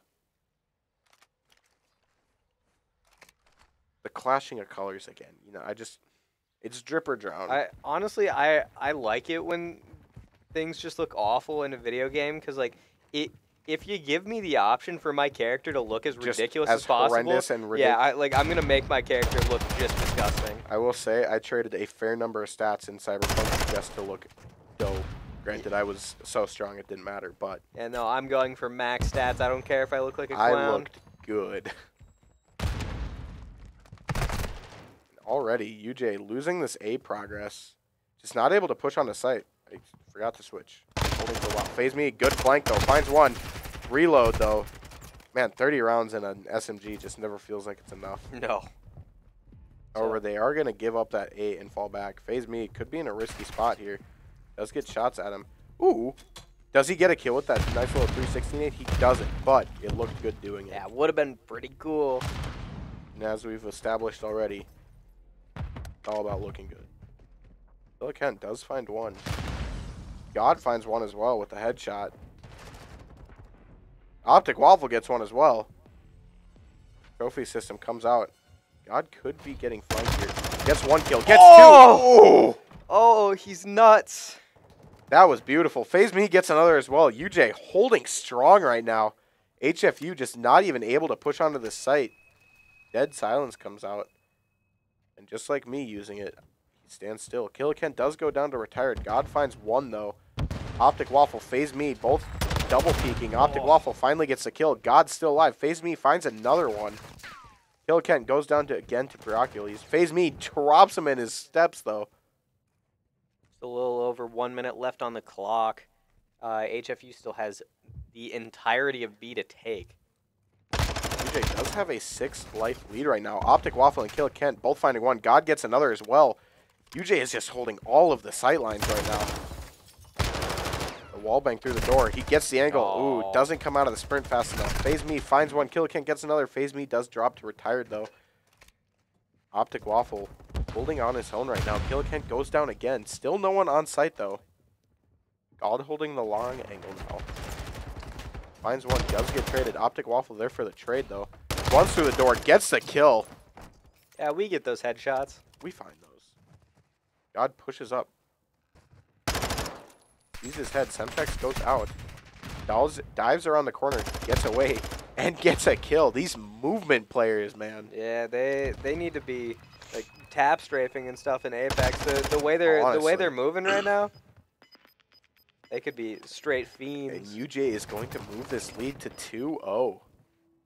The clashing of colors again. You know, I just it's drip or drown. I honestly, I I like it when things just look awful in a video game because like it. If you give me the option for my character to look as Just ridiculous as as, possible, horrendous and yeah, I, like I'm gonna make my character look just disgusting. I will say I traded a fair number of stats in Cyberpunk just to look dope. Granted, I was so strong it didn't matter, but And no, I'm going for max stats. I don't care if I look like a clown. I looked good. Already, UJ losing this A progress. Just not able to push on the site. I forgot to switch. Holding for a while. Phase me, good flank though. Finds one. Reload though. Man, 30 rounds in an SMG just never feels like it's enough. No. However, they are going to give up that 8 and fall back. Phase me could be in a risky spot here. Does get shots at him. Ooh. Does he get a kill with that nice little 316 He doesn't, but it looked good doing it. Yeah, would have been pretty cool. And as we've established already, it's all about looking good. Bill Kent does find one. God finds one as well with a headshot. Optic Waffle gets one as well. Trophy system comes out. God could be getting flanked here. Gets one kill. Gets Oh! two. Ooh! Oh, he's nuts. That was beautiful. Phase Me gets another as well. UJ holding strong right now. HFU just not even able to push onto the site. Dead silence comes out. And just like me using it, he stands still. Killa Kent does go down to retired. God finds one though. Optic Waffle, Phase Me, both double peeking. Optic Oh. Waffle finally gets the kill. God's still alive. Phase Me finds another one. Killa Kent goes down to again to Brockules. Phase Me drops him in his steps though. Just a little over one minute left on the clock. Uh, HFU still has the entirety of B to take. UJ does have a six life lead right now. Optic Waffle and Killa Kent both finding one. God gets another as well. UJ is just holding all of the sight lines right now. The wall bang through the door. He gets the angle. Ooh, doesn't come out of the sprint fast enough. Phase Me finds one. Killa Kent gets another. Phase Me does drop to retired though. Optic Waffle holding on his own right now. Killa Kent goes down again. Still no one on site though. God holding the long angle now. Finds one, does get traded. Optic Waffle there for the trade though. Runs through the door, gets the kill. Yeah, we get those headshots. We find those. God pushes up. Sees his head. Semtex goes out. Dives, dives around the corner, gets away, and gets a kill. These movement players, man. Yeah, they they need to be like tap strafing and stuff in Apex. The the way they're the way they're moving right now, they could be straight And fiends. UJ is going to move this lead to 2-0.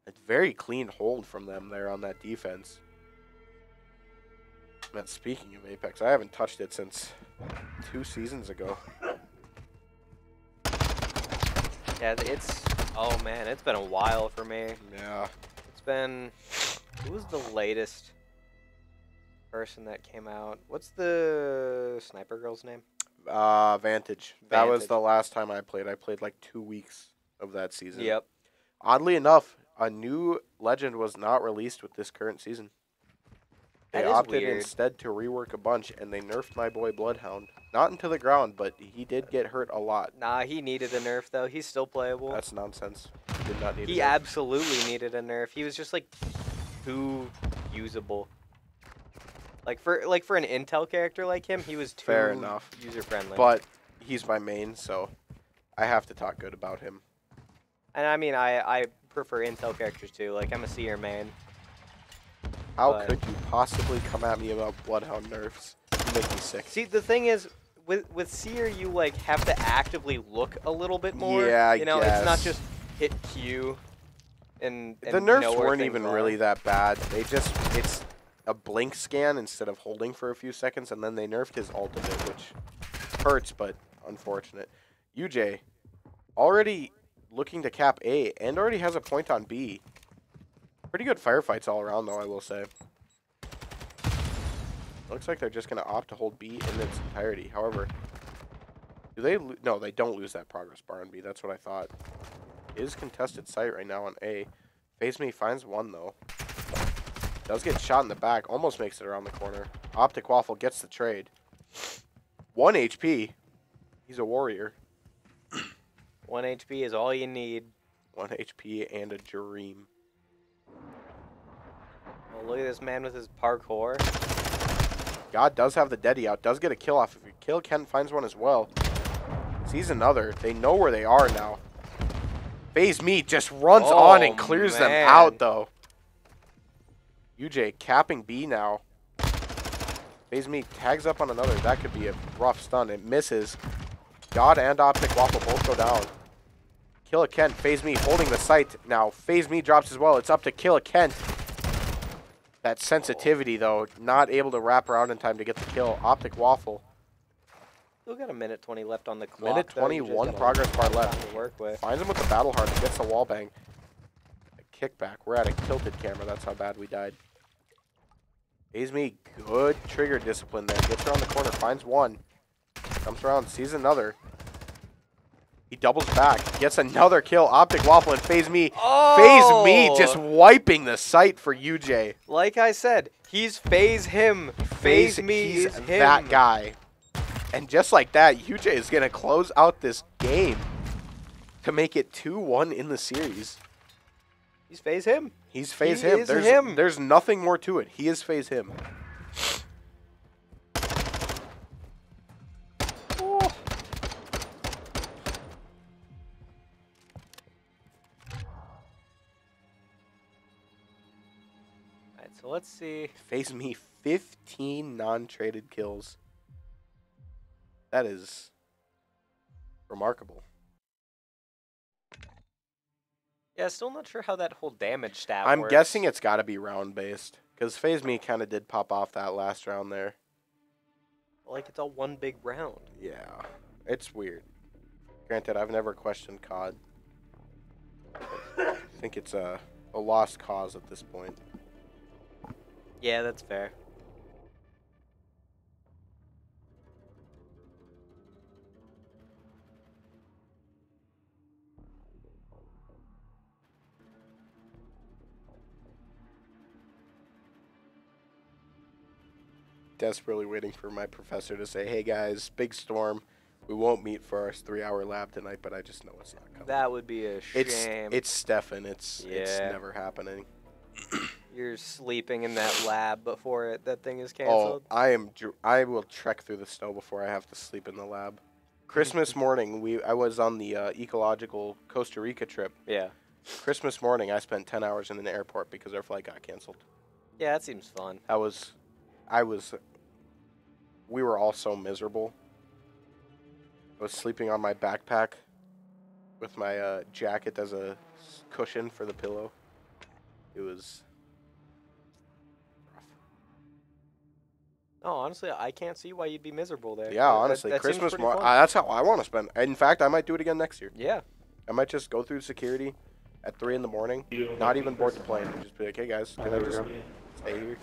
A very clean hold from them there on that defense. Man, speaking of Apex, I haven't touched it since two seasons ago. Yeah, it's oh man, it's been a while for me. Yeah. It's been who was the latest person that came out? What's the sniper girl's name? Uh, Vantage. That was the last time I played. I played like two weeks of that season. Yep. Oddly enough, a new legend was not released with this current season. They That is opted weird. instead to rework a bunch, and they nerfed my boy Bloodhound. Not into the ground, but he did get hurt a lot. Nah, he needed a nerf though. He's still playable. That's nonsense. He did not need he a nerf. absolutely needed a nerf. He was just like too usable. Like for like for an intel character like him, he was too Fair enough. user friendly. But he's my main, so I have to talk good about him. and I mean, I I prefer intel characters too. Like I'm a seer main. How But- could you possibly come at me about Bloodhound nerfs? You make me sick. See, the thing is, with with seer, you like have to actively look a little bit more. Yeah, I you know, it's not just hit Q. And, the and know nerfs weren't even are. really that bad. They just it's a blink scan instead of holding for a few seconds, and then they nerfed his ultimate, which hurts but unfortunate. UJ already looking to cap A and already has a point on B. Pretty good firefights all around, though I will say. Looks like they're just gonna opt to hold B in its entirety. However, do they? No, they don't lose that progress bar on B. That's what I thought. It is contested site right now on A. Phase me finds one though. Does get shot in the back, almost makes it around the corner. Optic Waffle gets the trade. One HP. He's a warrior. One HP is all you need. One HP and a dream. Oh, look at this man with his parkour. God does have the deady out. Does get a kill off. If you kill, Ken finds one as well. Sees another. They know where they are now. Phase me just runs oh, on and Oh, clears them out though. UJ capping B now. Phase me tags up on another. That could be a rough stun. It misses. God and Optic Waffle both go down. Killa Kent. Phase me holding the site now. Phase me drops as well. It's up to Killa Kent. That sensitivity though, not able to wrap around in time to get the kill. Optic Waffle. Still got a minute 20 left on the clock. Minute though. You just 21 progress bar left. work with. Finds him with the battle heart and gets the wall bang. A kickback. We're at a tilted camera. That's how bad we died. me good trigger discipline there. Gets around the corner, finds one. Comes around, sees another. He doubles back, gets another kill. Optic waffle and phase me. Phase oh! me Oh! just wiping the site for UJ. Like I said, he's phase him. Phase, me he's is him. that guy. And just like that, UJ is gonna close out this game to make it 2-1 in the series. He's phase him. He's phase He him. is There's him. there's nothing more to it. He is phase him. Let's see. Phase me 15 non-traded kills. That is remarkable. Yeah, still not sure how that whole damage stat I'm works. guessing it's got to be round based because phase me kind of did pop off that last round there. like it's all one big round. Yeah, it's weird. Granted, I've never questioned COD. I think it's a, a lost cause at this point. Yeah, that's fair. Desperately waiting for my professor to say, "Hey guys, big storm. We won't meet for our three-hour lab tonight, but I just know it's not coming." That would be a it's shame. it's Stefan. It's it's never happening. You're sleeping in that lab before it, that thing is canceled. Oh, canceled. I am. I will trek through the snow before I have to sleep in the lab. Christmas morning, we I was on the uh, ecological Costa Rica trip. Yeah. Christmas morning, I spent ten hours in an airport because our flight got canceled. Yeah, that seems fun. I was, I was. We were all so miserable. I was sleeping on my backpack, with my uh, jacket as a cushion for the pillow. It was. rough. No, honestly, I can't see why you'd be miserable there. Yeah, honestly, that seems Christmas. pretty Mar- fun. uh, that's how I want to spend. In fact, I might do it again next year. yeah. I might just go through security at three in the morning, not even board the plane, and just be like, "Hey guys, can I just stay here?"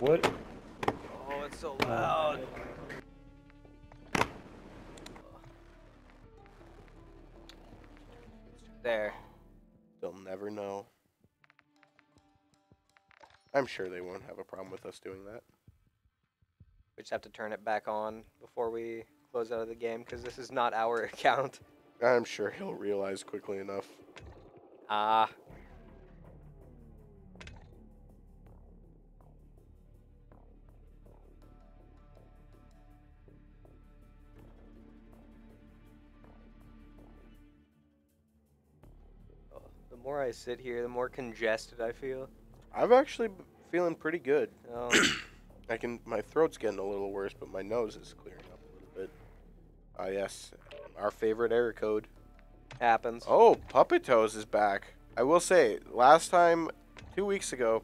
What? Oh, it's so loud. There. They'll never know. I'm sure they won't have a problem with us doing that. We just have to turn it back on before we close out of the game because this is not our account. I'm sure he'll realize quickly enough. Ah. Oh, more I sit here, the more congested I feel. I've actually b- feeling pretty good. Oh, I can. My throat's getting a little worse, but my nose is clearing up a little bit. Ah, yes, our favorite error code. happens. Oh, Puppet Toes is back. I will say, last time, two weeks ago,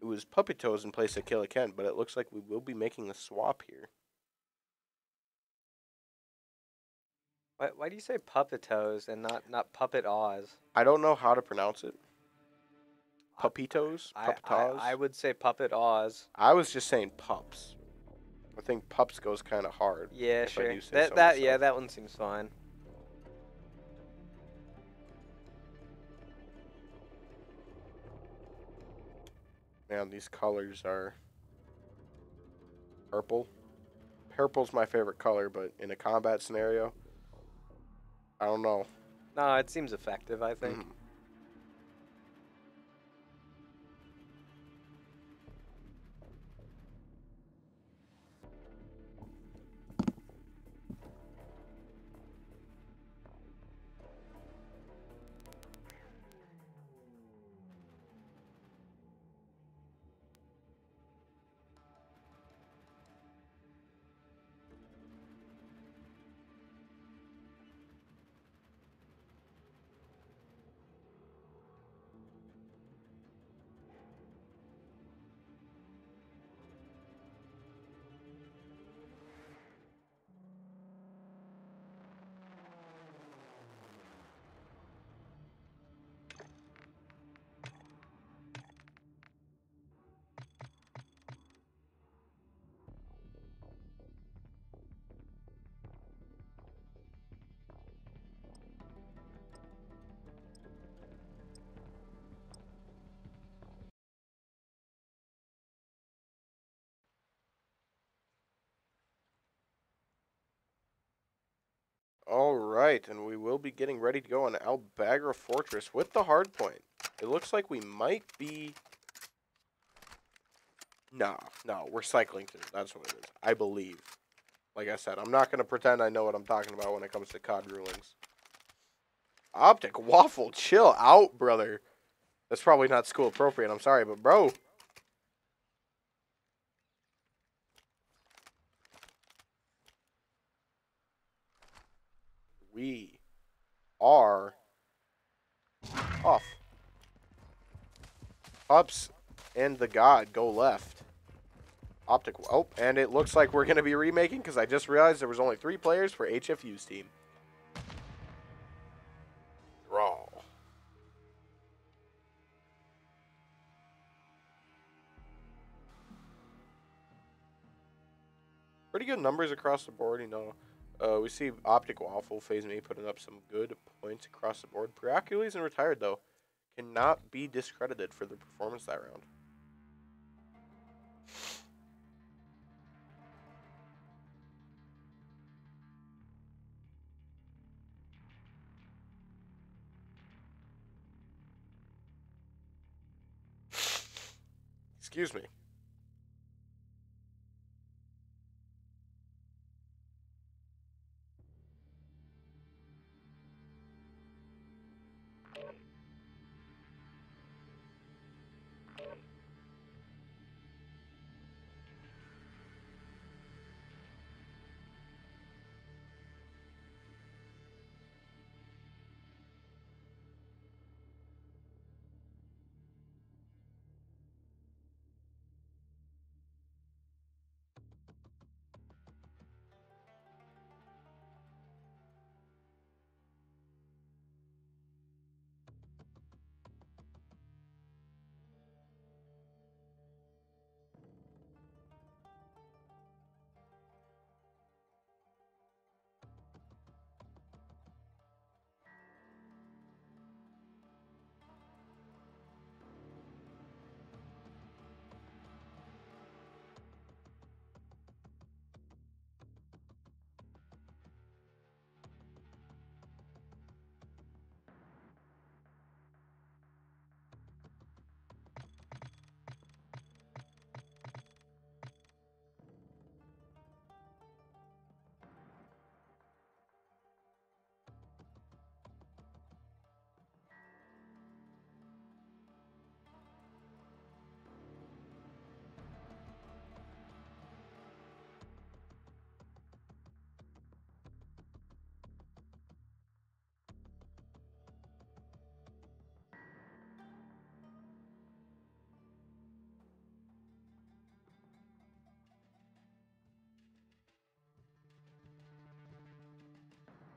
it was Puppet Toes in place of Killa Kent, but it looks like we will be making the swap here. Why, why do you say puppet toes and not, not puppet Oz? I don't know how to pronounce it. Puppitos? I, I, I would say puppet Oz. I was just saying pups. I think pups goes kind of hard. Yeah, sure. That so that yeah, that one seems fine. Man, these colors are purple. Purple's my favorite color, but in a combat scenario, I don't know. No, it seems effective. I think. Mhm. All right, and we will be getting ready to go on Al Bagra Fortress with the hard point. It looks like we might be. No, no, we're cycling through. That's what it is. I believe. Like I said, I'm not going to pretend I know what I'm talking about when it comes to COD rulings. Optic Waffle, chill out, brother. That's probably not school appropriate. I'm sorry, but bro. We are off. Ups and the God go left. Optic. Oh, and it looks like we're going to be remaking because I just realized there was only three players for HFU's team. Draw. Pretty good numbers across the board, you know. Uh, we see Optic Waffle, Phase Me putting up some good points across the board. Peraculates and retired, though, cannot be discredited for their performance that round. Excuse me.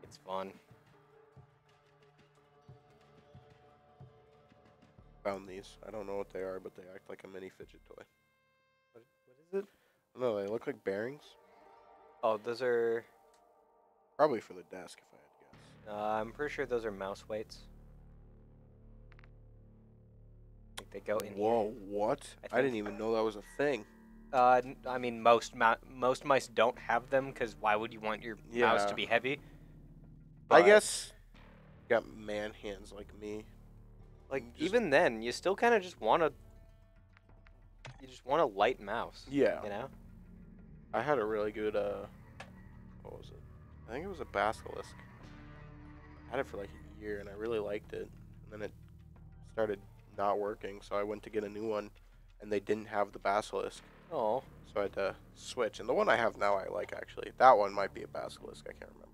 That's fun. Found these. I don't know what they are, but they act like a mini fidget toy. What, what is it? No, they look like bearings. Oh, those are. Probably for the desk, if I had to guess. Uh, I'm pretty sure those are mouse weights. Like they go in. here. Whoa, what? I I, didn't even know that was a thing. Uh, n- I mean, most most mice don't have them because why would you want your mouse to be heavy? I guess you got man hands like me. like just- even then, you still kind of just want to. You just want a light mouse. Yeah. You know. I had a really good uh what was it? I think it was a basilisk. I had it for like a year and I really liked it. And then it started not working, so I went to get a new one and they didn't have the basilisk. Oh. So I had to switch. And the one I have now I like actually. That one might be a basilisk, I can't remember.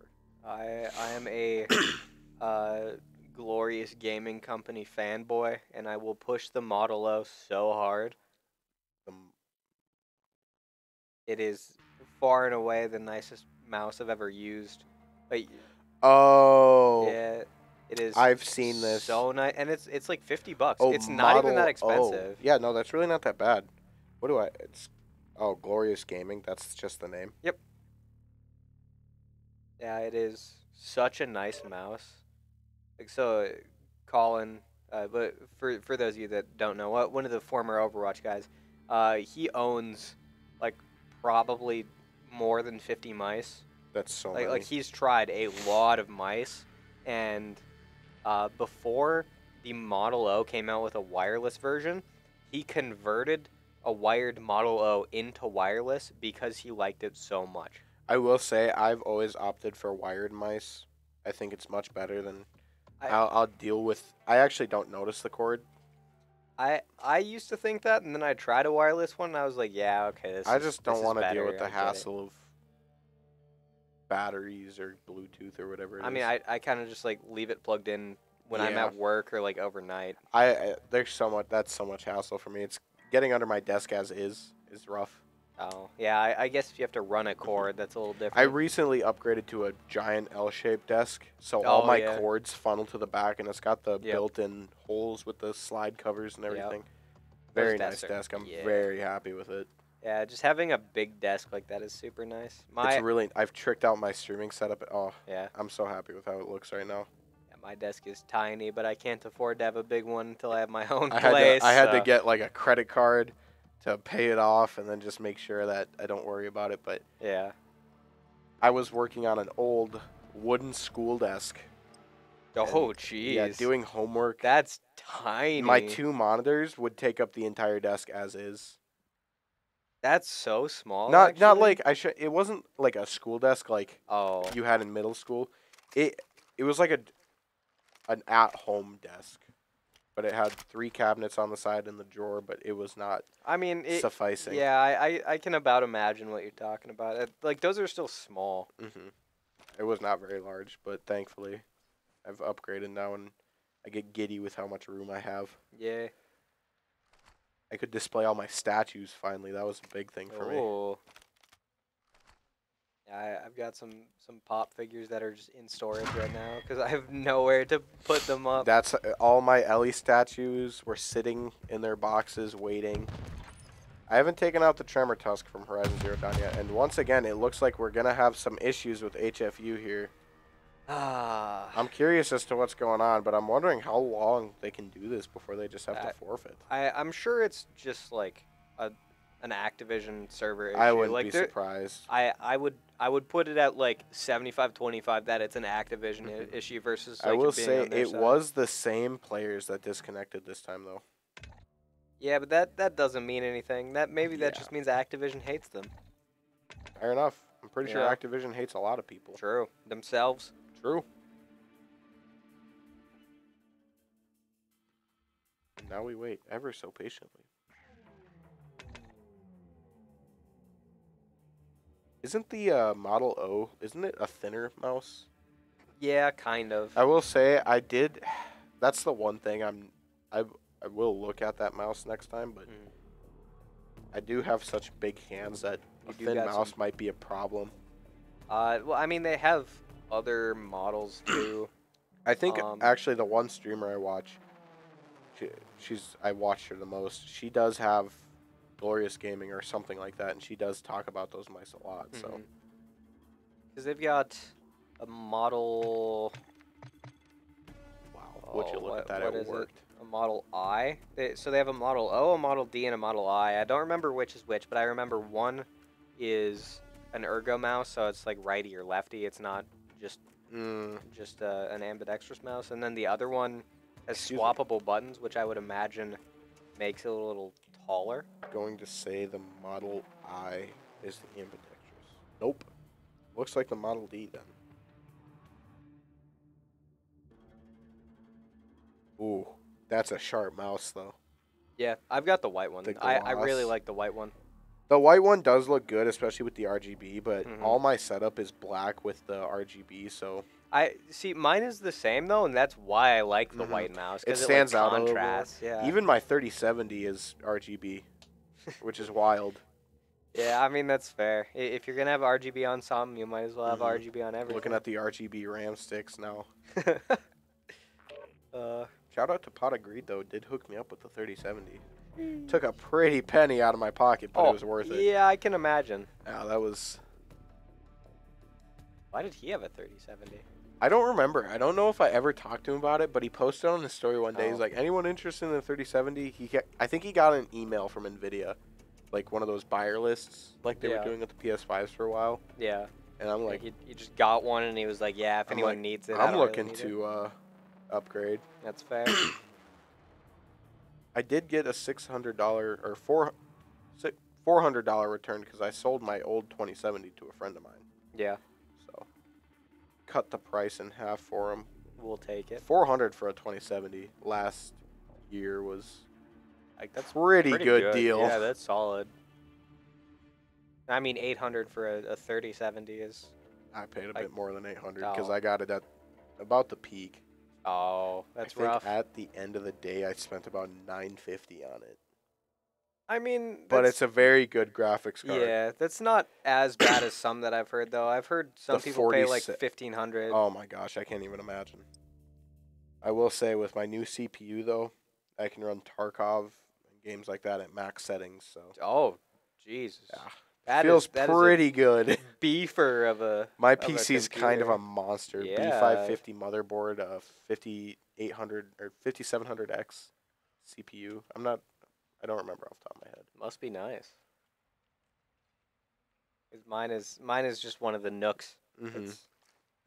I I am a uh, glorious gaming company fanboy, and I will push the Model O so hard. It is far and away the nicest mouse I've ever used. Like, oh. yeah, it is. I've seen this. So nice, and it's it's like fifty bucks. Oh, it's not even that Model O. expensive. Yeah, no, that's really not that bad. What do I? It's oh, Glorious Gaming. That's just the name. Yeah, it is such a nice mouse. Like so, Colin. Uh, but for for those of you that don't know, what one of the former Overwatch guys, uh, he owns like probably more than fifty mice. That's so Like many. like he's tried a lot of mice, and uh, before the Model O came out with a wireless version, he converted a wired Model O into wireless because he liked it so much. I will say I've always opted for wired mice. I think it's much better than I- I'll, I'll deal with. I actually don't notice the cord. I I used to think that, and then I tried a wireless one, and I was like, yeah, okay, this I is- just don't want to deal with the I get it." hassle of batteries or Bluetooth or whatever. it I mean. I, I kind of just like leave it plugged in when I'm at work or like overnight. I, I there's so much. That's so much hassle for me. It's getting under my desk as is is rough. Oh, yeah, I, I guess if you have to run a mm-hmm. cord, that's a little different. I recently upgraded to a giant L-shaped desk, so oh, all Oh, my yeah. cords funnel to the back, and it's got the Yep. built-in holes with the slide covers and everything. Those Very nice desk. I'm yeah. very happy with it. yeah, just having a big desk like that is super nice. My it's really. I've tricked out my streaming setup. Oh, yeah, I'm so happy with how it looks right now. my desk is tiny, but I can't afford to have a big one until I have my own I had place. to. I had to get like a credit card to pay it off, and then just make sure that I don't worry about it. But Yeah. I was working on an old wooden school desk. Oh, jeez. Yeah, doing homework. That's tiny. My two monitors would take up the entire desk as is. That's so small. not not like I should. It wasn't like a school desk like Oh. you had in middle school. It it was like a an at home desk, but it had three cabinets on the side in the drawer. But it was not I mean, it, sufficing. yeah, I, I, I can about imagine what you're talking about. It, like those are still small. Mm -hmm. It was not very large, but thankfully, I've upgraded now, and I get giddy with how much room I have. Yeah. I could display all my statues finally. That was a big thing for me. Oh. I, I've got some some pop figures that are just in storage right now because I have nowhere to put them up. That's uh, all my Ellie statues were sitting in their boxes waiting. I haven't taken out the Tremor Tusk from Horizon Zero Dawn yet, and once again, it looks like we're gonna have some issues with HFU here. Ah. I'm curious as to what's going on, but I'm wondering how long they can do this before they just have I- to forfeit. I I'm sure it's just like a an Activision server issue. I wouldn't like be surprised. I I would I would put it at like 75-25 that it's an Activision i- Mhm. issue versus. I will being say on their it side. was the same players that disconnected this time, though. Yeah, but that that doesn't mean anything. That maybe that just means Activision hates them. Fair enough. I'm pretty Yeah. sure Activision hates a lot of people. True. Themselves. True. And now we wait ever so patiently. Isn't the uh, Model O, isn't it a thinner mouse? Yeah, kind of. I will say I did. That's the one thing I'm. I I will look at that mouse next time, but Mm. I do have such big hands that a You do thin mouse some- might be a problem. Uh, well, I mean, they have other models too. I think Um, actually the one streamer I watch, she, she's I watched her the most. She does have Glorious Gaming or something like that, and she does talk about those mice a lot. So because they've got a model. wow, would you oh, look what- at that? what It is it? worked. A Model I. They, so they have a Model O, a Model D, and a Model I. I don't remember which is which, but I remember one is an ergo mouse, so it's like righty or lefty. It's not just Mm, just uh, an ambidextrous mouse, and then the other one has Excuse me. swappable buttons, which I would imagine makes it a little taller. going to say the Model I is the ambidextrous. Nope. Looks like the Model D then. Ooh, that's a sharp mouse though. Yeah, I've got the white one. The I, I really like the white one. The white one does look good, especially with the RGB, but Mhm. all my setup is black with the RGB, so I see mine is the same though, and that's why I like the Mhm. white mouse It stands it, like, out little Yeah. even my 3070 is RGB, which is wild. yeah, I mean that's fair. If you're gonna have RGB on some, you might as well have Mhm. RGB on everything. Looking at the RGB RAM sticks now. uh, Shout out to Pot of Greed though, did hook me up with the 3070. Took a pretty penny out of my pocket, but oh, it was worth it. Yeah, I can imagine. Yeah, that was. Why did he have a 3070? I don't remember. I don't know if I ever talked to him about it, but he posted on his story one day. He's Oh. like, "Anyone interested in the 3070?" He, got, I think he got an email from Nvidia, like one of those buyer lists, like they Yeah. were doing with the PS5s for a while. Yeah. And I'm Like like, he, he just got one and he was like, yeah, if anyone like, needs it, I'm really looking need to uh, upgrade. That's fair. I did get a six hundred dollar or four four hundred dollar return because I sold my old 2070 to a friend of mine. yeah, cut the price in half for them. we'll take it. 400 for a 2070 last year was Like that's pretty, pretty good, deal. Yeah, that's solid. I mean, 800 for a, a 3070 is. I paid a Like- bit more than 800 because Oh. I got it at about the peak. Oh, that's I rough. at the end of the day I spent about 950 on it. I mean, But it's a very good graphics card. yeah, that's not as bad as some that I've heard though. I've heard some The people pay like 46 1500. Oh my gosh, I can't even imagine. I will say with my new CPU though, I can run Tarkov and games like that at max settings. So Oh, Jesus. yeah, That is- feels that is a pretty good. beefer of a. My a PC's kind of computer. a monster. Yeah. B550 motherboard, a 5800 or 5700X CPU. I'm not. I don't remember off the top of my head. Must be nice. 'Cause Mine is mine is just one of the nooks. Mhm. It's,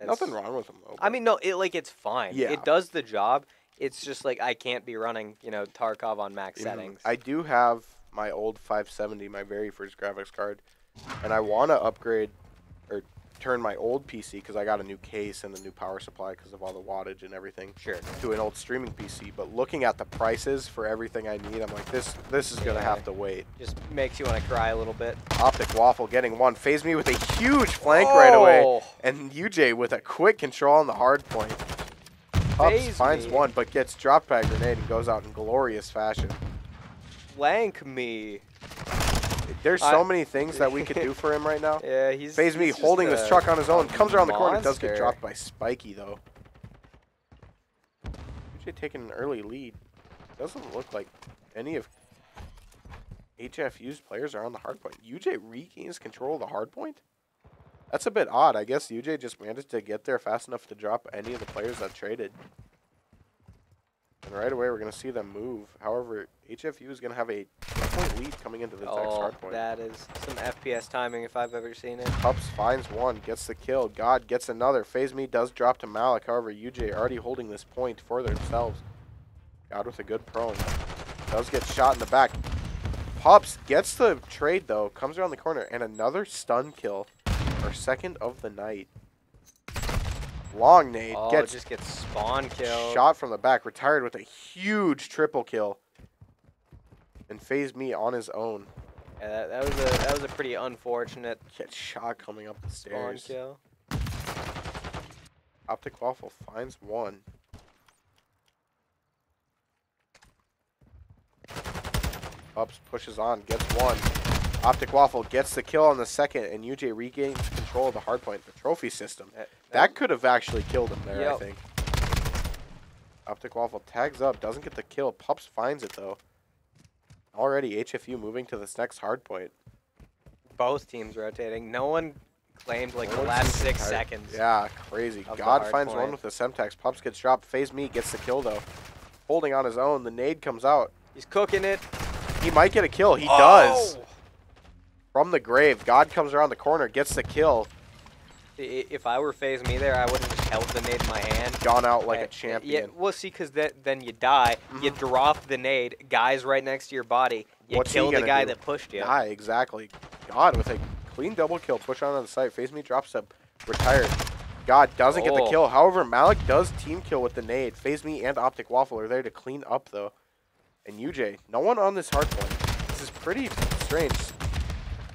Nothing wrong with them though. I mean, no, it like it's fine. Yeah. It does the job. It's just like I can't be running, you know, Tarkov on max Mhm. settings. I do have my old 570, my very first graphics card, and I want to upgrade or turn my old PC because I got a new case and a new power supply because of all the wattage and everything sure. to an old streaming PC. But looking at the prices for everything I need, I'm like, this this is gonna Yeah. have to wait. Just makes you want to cry a little bit. Optic Waffle getting one, phase me with a huge flank right away, Oh, and UJ with a quick control on the hard point. Phase finds me. one, but gets dropped by a grenade and goes out in glorious fashion. Flank me. There's I- so many things that we could do for him right now. Yeah, he's. Phase me holding this truck on his own, comes around the corner, does get dropped by Spiky though. UJ taking an early lead. Doesn't look like any of HFU's players are on the hard point. UJ regains control of the hard point? That's a bit odd. I guess UJ just managed to get there fast enough to drop any of the players that traded. And right away we're going to see them move. However, HFU is going to have a point lead coming into the next Oh, hard point. Oh, that is some FPS timing if I've ever seen it. Pups finds one, gets the kill. God gets another. Phase me does drop to Malik. However, UJ already holding this point for themselves. God with a good prone. Does get shot in the back. Pups gets the trade though. Comes around the corner and another stun kill. Our second of the night. Long nade Oh, gets just gets spawn kill. shot from the back. Retired with a huge triple kill. And phase me on his own. Yeah, that, that was a that was a pretty unfortunate Gets shot coming up the spawn stairs. kill. Optic Waffle finds one. Ups pushes on, gets one. Optic Waffle gets the kill on the second, and UJ regains control of the hardpoint. The trophy system. That- That could have actually killed him there, I think. Optic Waffle tags up, doesn't get the kill. Pups finds it though. Already HFU moving to this next hard point. both teams rotating. No one claimed like the last six tired. seconds. Yeah, crazy. God hard finds one with the Semtex. Pups gets dropped. Phase Me gets the kill though. Holding on his own. The nade comes out. He's cooking it. He might get a kill. He Oh! does. From the grave. God comes around the corner, gets the kill. If I were phase me there, I would have held the nade in my hand. Gone out like a champion. Yeah, well, see, because then, then you die. You Mhm. drop the nade. Guy's right next to your body. You What's kill the guy do? that pushed you. Yeah, exactly. God with a clean double kill, push on on the site. Phase me drops a retired. God doesn't get the Oh. kill. However, Malik does team kill with the nade. Phase me and Optic Waffle are there to clean up though. And UJ, no one on this hard point. This is pretty strange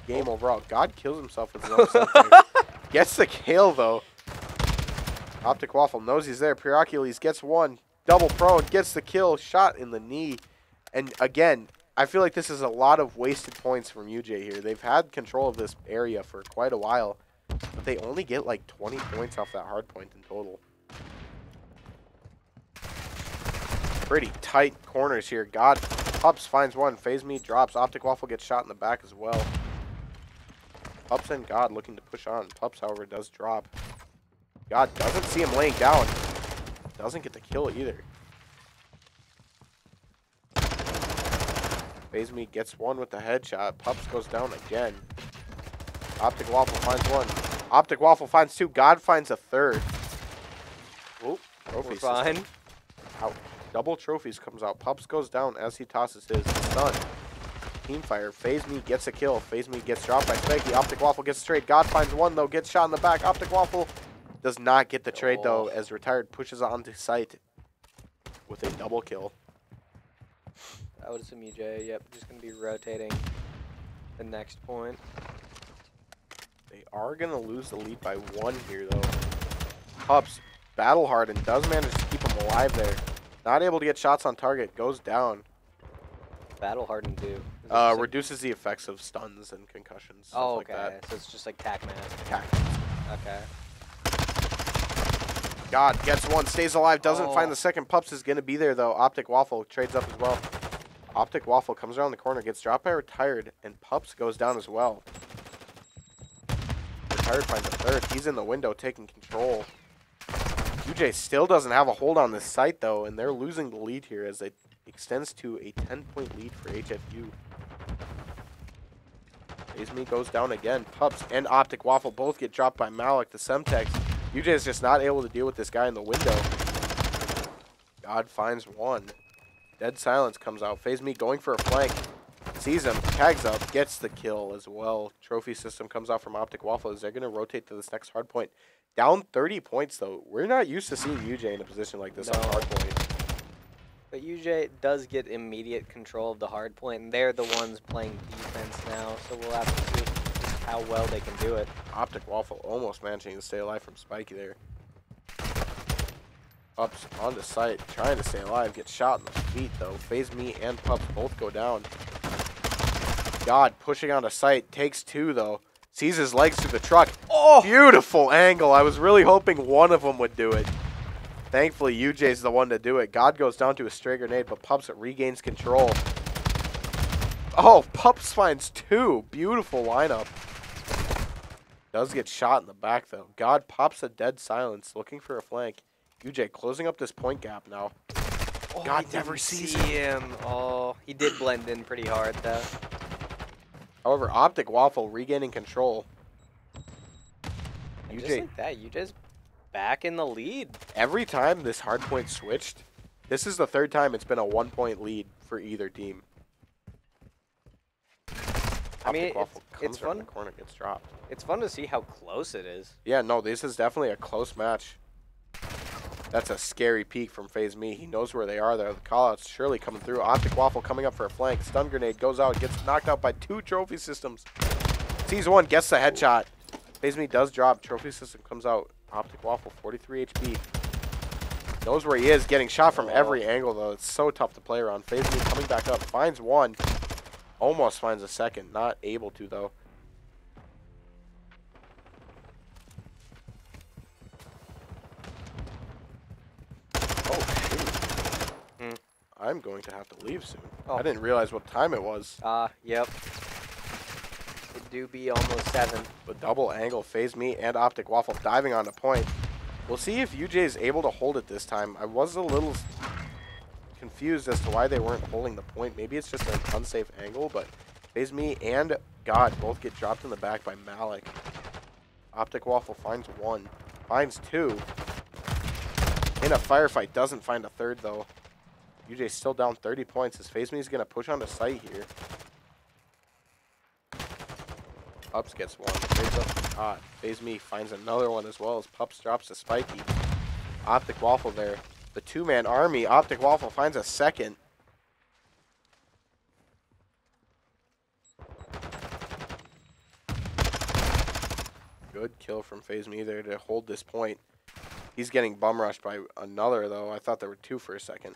game overall. God kills himself with his own. Gets the kill though. Optic Waffle knows he's there. Pyrocules gets one. Double prone, gets the kill, shot in the knee. And again, I feel like this is a lot of wasted points from UJ here. They've had control of this area for quite a while, but they only get like 20 points off that hard point in total. Pretty tight corners here. God, Pups finds one. Phase Me drops. Optic Waffle gets shot in the back as well. Pups and God looking to push on. Pups, however, does drop. God doesn't see him laying down. Doesn't get the kill either. Phase Me gets one with the headshot. Pups goes down again. Optic Waffle finds one. Optic Waffle finds two. God finds a third. Oop, trophy fine. Out. Double trophies comes out. Pups goes down as he tosses his. Stun. Team fire. Phase Me gets a kill. Phase Me gets dropped by Spiky. Optic Waffle gets straight. God finds one though. Gets shot in the back. Optic Waffle does not get the trade though Oh. as retired pushes onto site with a double kill. I would assume UJ. Yep, just gonna be rotating the next point. They are going to lose the lead by one here, though. Pups, battle hard, and does manage to keep him alive there. Not able to get shots on target, goes down. Battle hardened do. Uh, like- reduces the effects of stuns and concussions. Stuff oh, like okay. that. So it's just like tac man. Attack. Okay. God gets one, stays alive, doesn't Oh. find the second. Pups is going to be there, though. Optic Waffle trades up as well. Optic Waffle comes around the corner, gets dropped by Retired, and Pups goes down as well. Retired finds a third. He's in the window taking control. UJ still doesn't have a hold on this site, though, and they're losing the lead here as it extends to a 10-point lead for HFU. Izmi goes down again. Pups and Optic Waffle both get dropped by Malik, the Semtex. UJ is just not able to deal with this guy in the window. God finds one. Dead Silence comes out. Phase Me going for a flank. Sees him, tags up, gets the kill as well. Trophy system comes out from Optic Waffles. they're going to rotate to this next hard point. Down 30 points, though. We're not used to seeing UJ in a position like this on No. hard point. But UJ does get immediate control of the hard point, and they're the ones playing defense now. So we'll have to see how well they can do it. Optic Waffle almost managing to stay alive from Spiky there. Ups on the site, trying to stay alive, gets shot in the feet though. Phase Me and Pup both go down. God pushing onto site, takes two though. Sees his legs through the truck. Oh! Beautiful angle. I was really hoping one of them would do it. Thankfully, UJ's the one to do it. God goes down to a stray grenade, but Pups regains control. Oh, Pups finds two. Beautiful lineup. Does get shot in the back, though. God pops a dead silence, looking for a flank. UJ closing up this point gap now. Oh, God I never sees see him. Oh, he did blend in pretty hard though. However, Optic Waffle regaining control. And UJ just like that, UJ's back in the lead. every time this hard point switched, this is the third time it's been a one point lead for either team. I mean, it's- it's fun. the corner, gets dropped. It's fun to see how close it is. Yeah, no, this is definitely a close match. That's a scary peek from Phase Me. He knows where they are there. The callout's surely coming through. Optic Waffle coming up for a flank. Stun grenade goes out, gets knocked out by two trophy systems. Sees one, gets the headshot. Phase Me does drop. Trophy system comes out. Optic Waffle, 43 HP. Knows where he is, getting shot from every oh. angle though. It's so tough to play around. Phase Me coming back up, finds one. Almost finds a second. Not able to, though. Oh, shoot. Mm. I'm going to have to leave soon. Oh. I didn't realize what time it was. Ah, uh, yep. It do be almost 7. The double angle phase me and Optic Waffle diving on a point. We'll see if UJ is able to hold it this time. I was a little confused as to why they weren't holding the point. Maybe it's just an unsafe angle, but phase me and God both get dropped in the back by Malik. Optic Waffle finds one, finds two. In a firefight, doesn't find a third though. UJ still down 30 points. His phase me is gonna push on the site here. Pups gets one. Phase up me finds another one as well as Pups drops to Spiky. Optic Waffle there. The two-man army. Optic Waffle finds a second. Good kill from Phase Me there to hold this point. He's getting bum rushed by another though. I thought there were two for a second.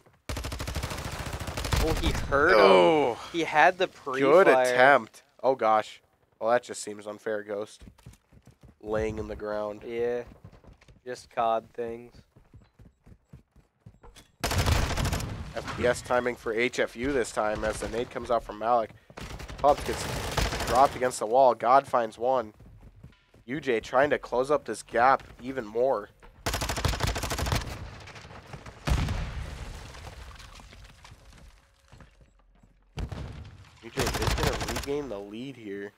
Oh, he heard him. Oh, He had the pre -fire. good attempt. Oh gosh. Well, that just seems unfair, Ghost. Laying in the ground. Yeah. Just COD things. FPS timing for HFU this time as the nade comes out from Malik. Pups gets dropped against the wall. God finds one. UJ trying to close up this gap even more. UJ is going to regain the lead here.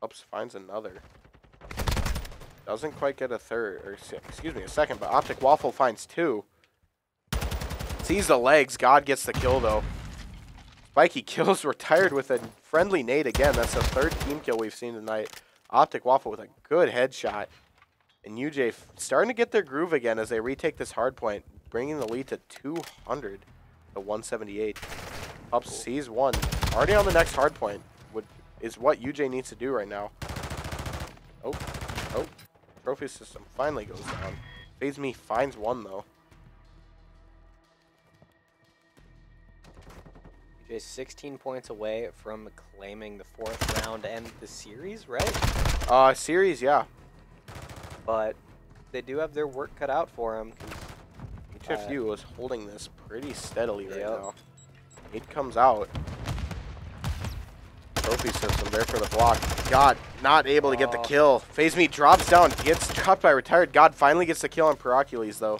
Pups finds another. Doesn't quite get a third, or excuse me, a second, but Optic Waffle finds two. Sees the legs. God gets the kill, though. Spiky kills retired with a friendly nade again. That's the third team kill we've seen tonight. Optic Waffle with a good headshot. And UJ starting to get their groove again as they retake this hard point, bringing the lead to 200 to 178. Pups sees one. Already on the next hard point would, is what UJ needs to do right now. Oh. Trophy system finally goes down. Phase Me finds one, though. Just 16 points away from claiming the fourth round and the series, right? Uh, series, yeah. But they do have their work cut out for them. HFU is holding this pretty steadily right Yep. now. It comes out. Trophy system there for the block. God, not able to get the Oh. kill. Phase Me drops down, gets dropped by retired. God finally gets the kill on Paracules, though.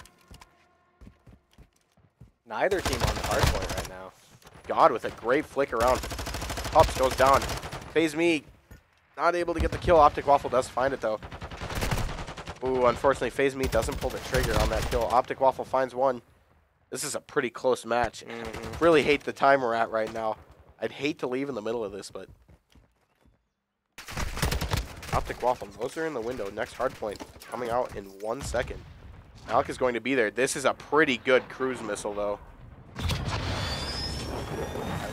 Neither team on the hard point right now. God with a great flick around. Pups goes down. Phase Me not able to get the kill. Optic Waffle does find it, though. Ooh, unfortunately, Phase Me doesn't pull the trigger on that kill. Optic Waffle finds one. This is a pretty close match. Mhm. Really hate the time we're at right now. I'd hate to leave in the middle of this, but... Optic Waffle knows they're in the window. Next hard point coming out in one second. Alec is going to be there. This is a pretty good cruise missile, though.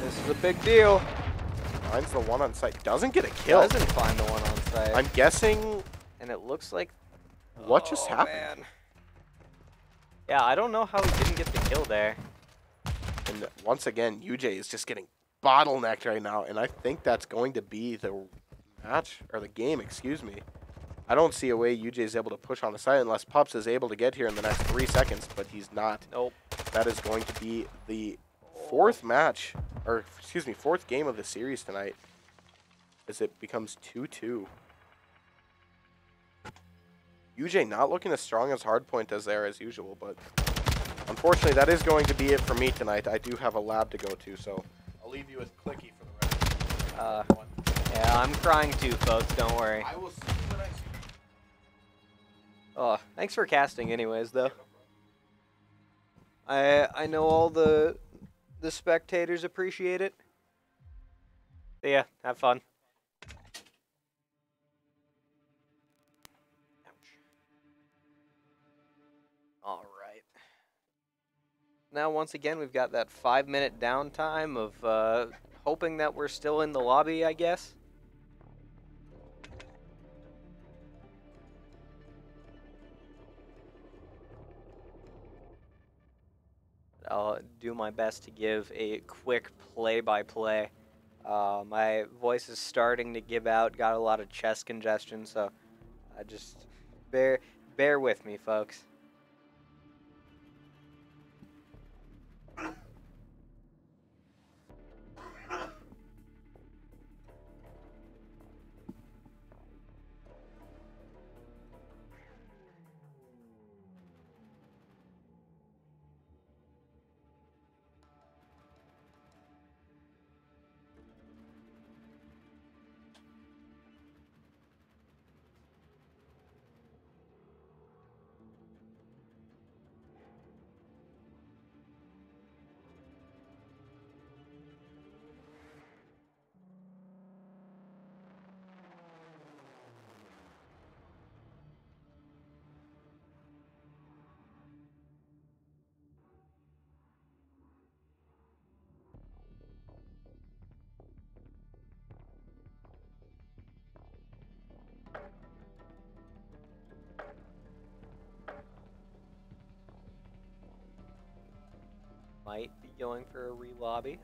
This is a big deal. Finds the one on site. Doesn't get a kill. Doesn't find the one on site. I'm guessing and it looks like. what just Oh, happened. man. Yeah, I don't know how he didn't get the kill there. And once again, UJ is just getting bottlenecked right now, and I think that's going to be the match or the game. Excuse me. I don't see a way UJ is able to push on the side unless Pups is able to get here in the next three seconds, but he's not. Nope. That is going to be the fourth match, or excuse me, fourth game of the series tonight, as it becomes 2-2. UJ not looking as strong as Hardpoint as they are as usual, but unfortunately that is going to be it for me tonight. I do have a lab to go to, so I'll leave you with Clicky for the rest. Uh, yeah, I'm crying too, folks. Don't worry. I will see you when I see you. Oh, thanks for casting, anyways, though. I I know all the the spectators appreciate it. So yeah, have fun. Now, once again, we've got that five minute downtime of uh, hoping that we're still in the lobby, I guess. I'll do my best to give a quick play-by-play. Uh, my voice is starting to give out. Got a lot of chest congestion, so I just bear bear with me, folks. Might be going for a re-lobby.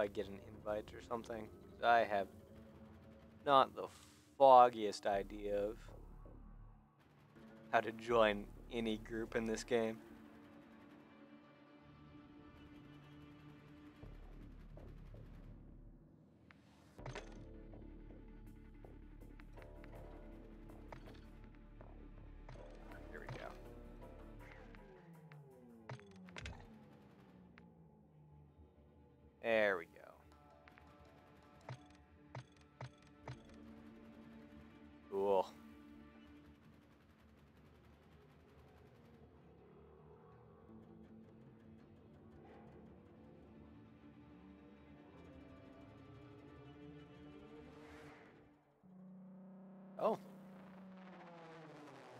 I get an invite or something. I have not the foggiest idea of how to join any group in this game.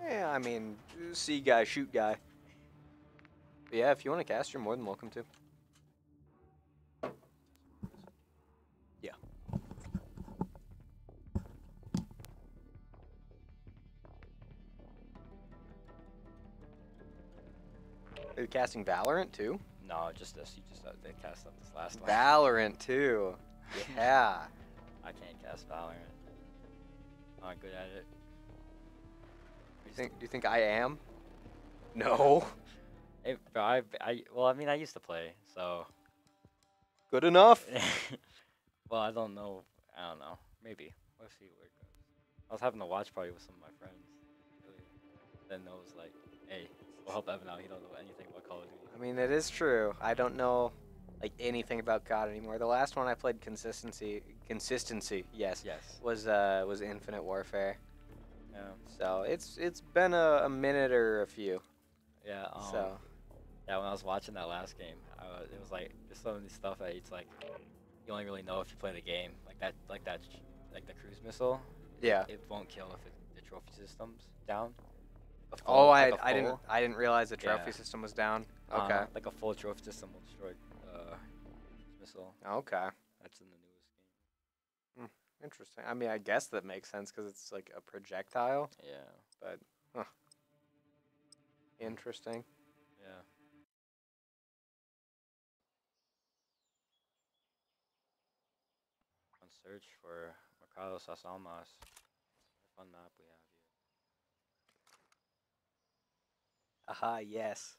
Yeah, I mean, see guy, shoot guy. But yeah, if you want to cast, you're more than welcome to. Yeah. Are you casting Valorant too? No, just this. You just uh, they cast up this last one. Valorant too. Yeah. I can't cast Valorant. I'm not good at it. Do you think? Do you think I am? No. I, I, well, I mean, I used to play, so. Good enough. well, I don't know. I don't know. Maybe. Let's see where it goes. I was having a watch party with some of my friends. Earlier. Then I was like, "Hey, we'll help Evan out. He don't know anything about Call of Duty." I mean, it is true. I don't know like anything about COD anymore. The last one I played consistency, consistency, yes, Yes. was uh was Infinite Warfare. Yeah. So it's it's been a, a minute or a few. Yeah. Um, so Yeah, when I was watching that last game, I was, it was like there's some of these stuff that it's like you only really know if you play the game. Like that, like that, like the cruise missile. yeah. It won't kill if it, the trophy system's down. Oh, full- I like a I didn't I didn't realize the trophy Yeah. system was down. uh, Okay. like a full trophy system will destroy uh, missile. Okay. That's in the. Interesting. I mean, I guess that makes sense because it's like a projectile. Yeah. But, huh. Interesting. Yeah. On search for Mercado Las Almas. Fun map we have here. Aha, yes.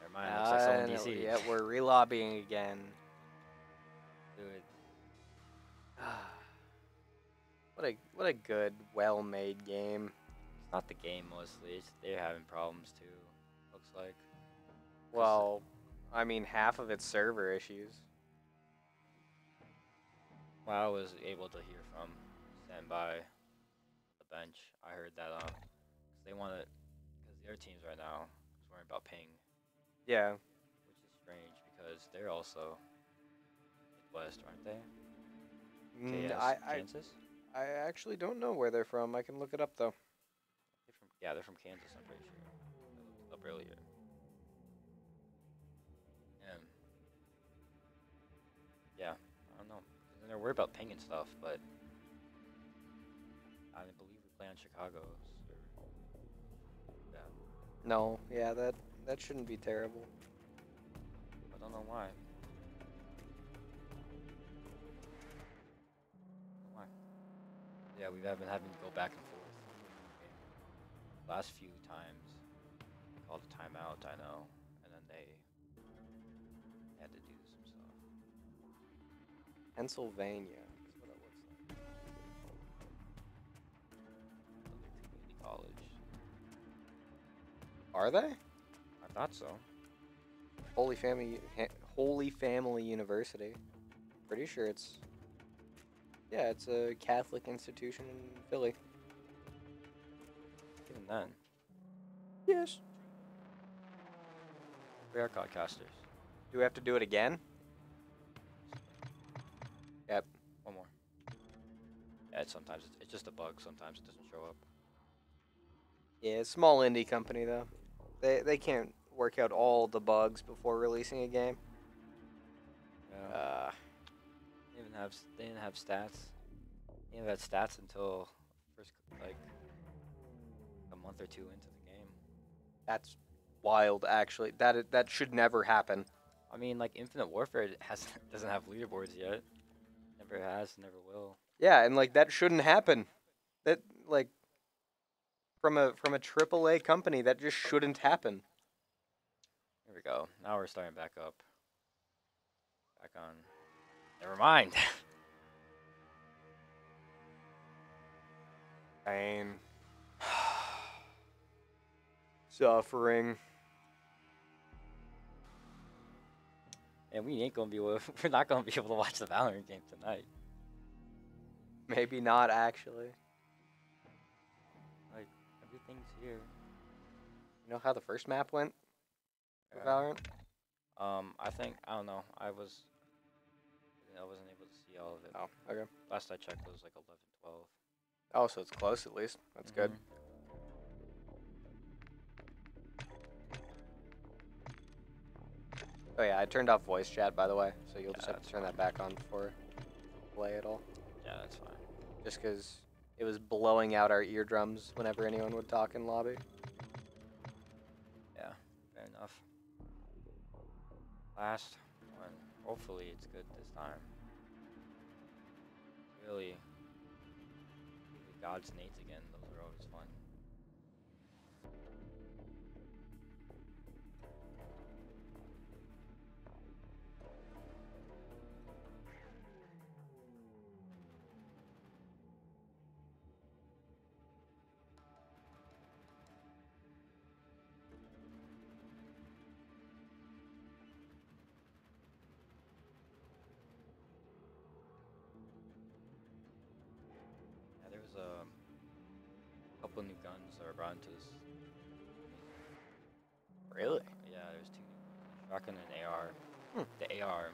Never mind, looks like someone Ah, DC. yeah, we're relobbying again. Dude, What a what a good, well-made game. it's not the game mostly. It's they're having problems too. Looks like. Well, I mean, half of it's server issues. Well, I was able to hear from standby the bench. I heard that um, 'cause they want to, because their teams right now is worrying about ping, Yeah. which is strange because they're also Midwest, aren't they? Mm, I, I Kansas. I actually don't know where they're from. I can look it up though. They're from yeah, they're from Kansas. I'm pretty sure. I up earlier. Yeah. Yeah, I don't know. They're worried about ping and stuff, but I believe we play on Chicago's. Or, yeah, No, yeah, that that shouldn't be terrible. I don't know. Why? Yeah, we've been having to go back and forth. Last few times, called a timeout, I know, and then they had to do some stuff. Pennsylvania. is what it looks like. Another community college. Are they? I thought so. Holy Family Holy Family University. Pretty sure it's Yeah, it's a Catholic institution in Philly. Even then, Yes. we are podcasters. Do we have to do it again? Yep. One more. Yeah, it's sometimes it's, it's just a bug. Sometimes it doesn't show up. Yeah, small indie company though. They they can't work out all the bugs before releasing a game. Have they didn't have stats. They didn't have stats until first like a month or two into the game. that's wild actually. That that should never happen. I mean, like Infinite Warfare has doesn't have leaderboards yet. Never has, never will. Yeah, and like that shouldn't happen. That like from a from a AAA company that just shouldn't happen. Here we go. Now we're starting back up. Back on. Never mind. Pain. Suffering. and we ain't gonna be able. We're not gonna be able to watch the Valorant game tonight. Maybe not actually. Like everything's here. You know how the first map went for Yeah. Valorant? Um, I think I don't know. I was. I wasn't able to see all of it. Oh, okay. Last I checked, it was like 11, 12. Oh, so it's close at least. That's good. Mhm. Oh yeah, I turned off voice chat by the way, so you'll just have to turn that back on before play at all. Yeah, that's fine. Just because it was blowing out our eardrums whenever anyone would talk in lobby. Yeah, fair enough. Last. Hopefully it's good this time. Really. The God's Nades again, guns that were brought into this. Really? Yeah, there's two shotgun and AR. Hmm. The AR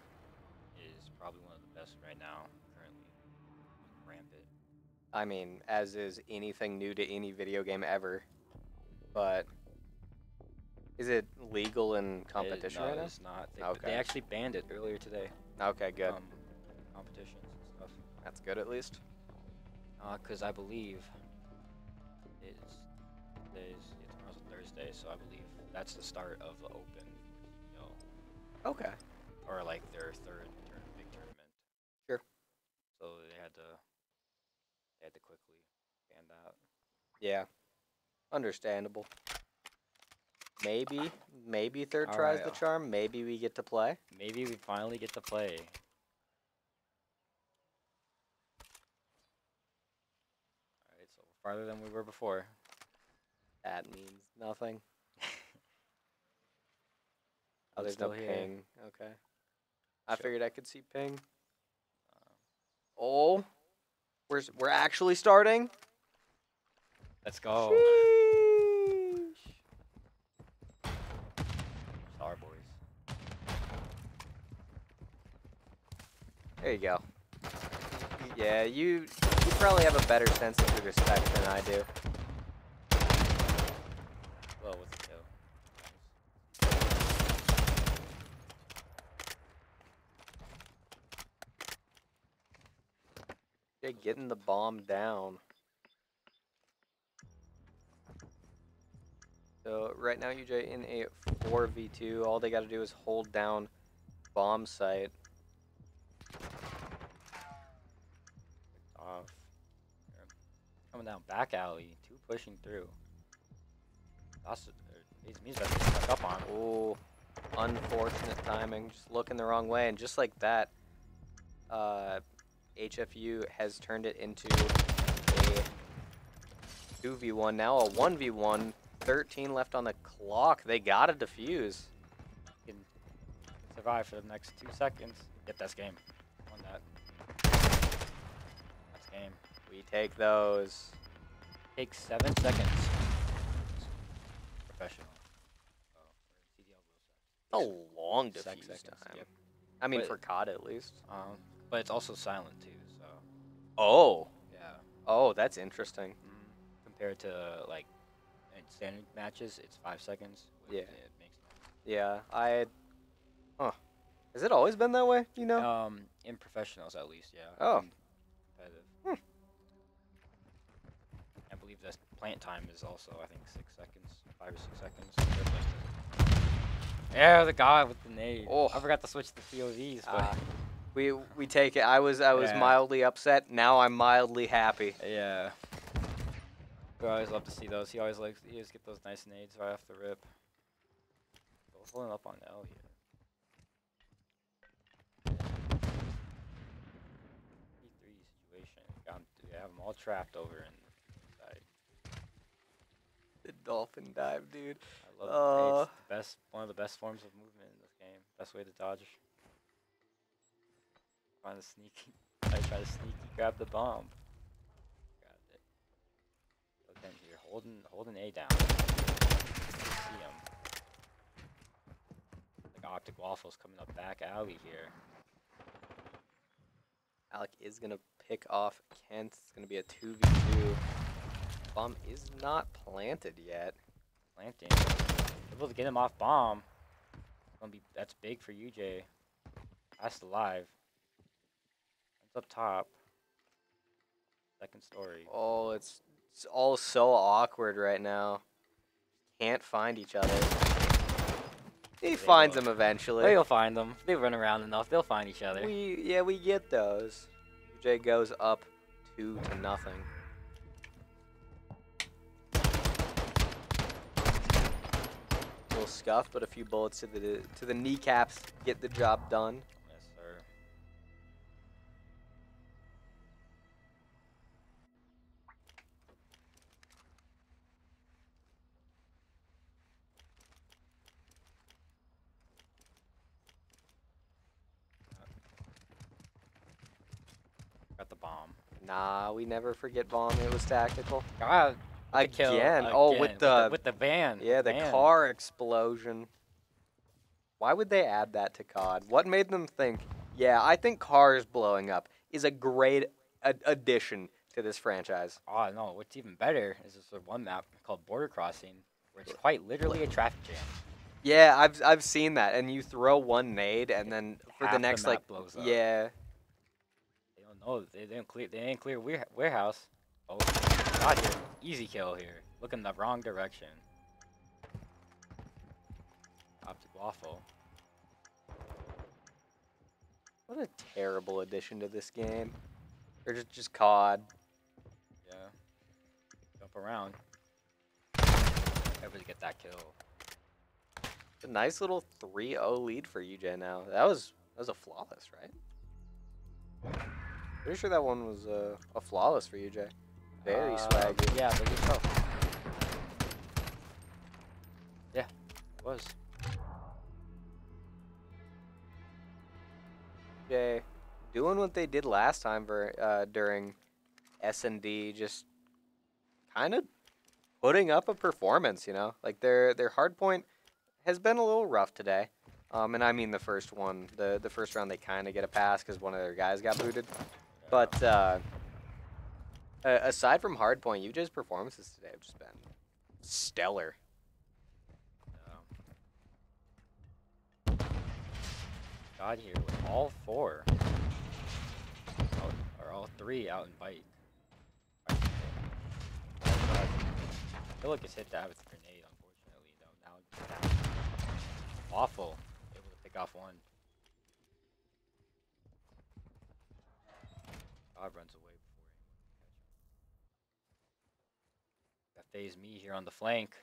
is probably one of the best right now, currently. Rampant. I mean, as is anything new to any video game ever. But is it legal in competition it, no, right now? it's not. They, Okay. they actually banned it earlier today. Okay, good. Um, competitions and stuff. That's good at least. Because I believe it's today's yeah, tomorrow's Thursday, so I believe that's the start of the Open. You know, Okay. or like their third turn, big tournament. Sure. So they had to they had to quickly hand out. Yeah. Understandable. Maybe, maybe third All tries right, the charm. Maybe we get to play. Maybe we finally get to play. Alright, so we're farther than we were before. That means nothing. Oh, there's no here. ping. Okay. I Sure. figured I could see ping. Uh, Oh, we're we're actually starting. let's go. Sheesh. Star boys. There you go. Yeah, you you probably have a better sense of respect than I do. Well, with the kill. Yeah, getting the bomb down. So right now, UJ in a 4v2. All they got to do is hold down bomb site. Off. Coming down back alley. Two pushing through. That's means that stuck up on. Oh, unfortunate timing. Just looking the wrong way, and just like that, uh, HFU has turned it into a 2v1. Now a 1v1. 13 left on the clock. They got to defuse. Can survive for the next two seconds. Get this game. Won that. That's game. We take those. Takes seven seconds. Professional. Oh, we're in CDL rule A long defuse seconds, time. yep. I mean, But- for COD at least. Um, but it's also silent too, so Oh. yeah. Oh, that's interesting. Mm, compared to like in standard matches, it's five seconds. Yeah. It makes Yeah, I. Huh. Has it always been that way? You know? Um, in professionals at least, yeah. Oh. competitive. Hmm. I believe the plant time is also I think six seconds, five or six seconds. Yeah, the guy with the nade. Oh. I forgot to switch the POVs, but Ah, we we take it. I was I was Yeah. mildly upset. Now I'm mildly happy. yeah. We always love to see those. He always likes he always get those nice nades right off the rip. Both pulling up on L here. P3 situation. Got 'em- they have them all trapped over in. The dolphin dive, dude. I love Uh. it. It's the best one of the best forms of movement in this game. Best way to dodge. Trying to sneaky I try to sneaky grab the bomb. Got it. Look here, holding holding A down. See him. Like Optic Waffles coming up back alley here. Alec is gonna pick off Kent. It's gonna be a two v two. Bomb is not planted yet. Planting. Able to get him off bomb. Gonna be that's big for UJ. That's alive. It's up top. Second story. Oh, it's it's all so awkward right now. Can't find each other. He They finds them eventually. They'll find them. They run around enough. They'll find each other. We yeah we get those. UJ goes up two to nothing. Scuffed, but a few bullets to the to the kneecaps get the job done. Yes, sir. Got the bomb. Nah, we never forget bomb. It was tactical. God, the kill Again. Oh, with again, the, with the van. yeah the van. car explosion. Why would they add that to COD? What made them think? Yeah, I think cars blowing up is a great ad- addition to this franchise. Oh no, what's even better is this one map called Border Crossing, where it's quite literally a traffic jam. Yeah, I've I've seen that, and you throw one nade, and then for Half the the next map like blows up. yeah, They don't know. They didn't clear. They didn't clear warehouse. Oh, Here, easy kill here. Look in the wrong direction. Optic Waffle. What a terrible addition to this game. Or just, just COD. Yeah. Jump around. Able to get that kill. A nice little 3-0 lead for UJ now. That was that was a flawless, right? Pretty sure that one was uh, a flawless for UJ. Very Uh, swaggy. Yeah, believe so. Yeah, it was. UJ doing what they did last time for uh, during S and D, just kind of putting up a performance. You know, like their their hard point has been a little rough today. Um, and I mean the first one, the the first round they kind of get a pass because one of their guys got booted. But uh, a- aside from hardpoint, UJ's performances today have just been stellar. Yeah. Got here with all four. Out, or all three out in bite. Like it's hit that with a grenade, unfortunately. Though now, now awful. Able to pick off one. God runs away phase me here on the flank.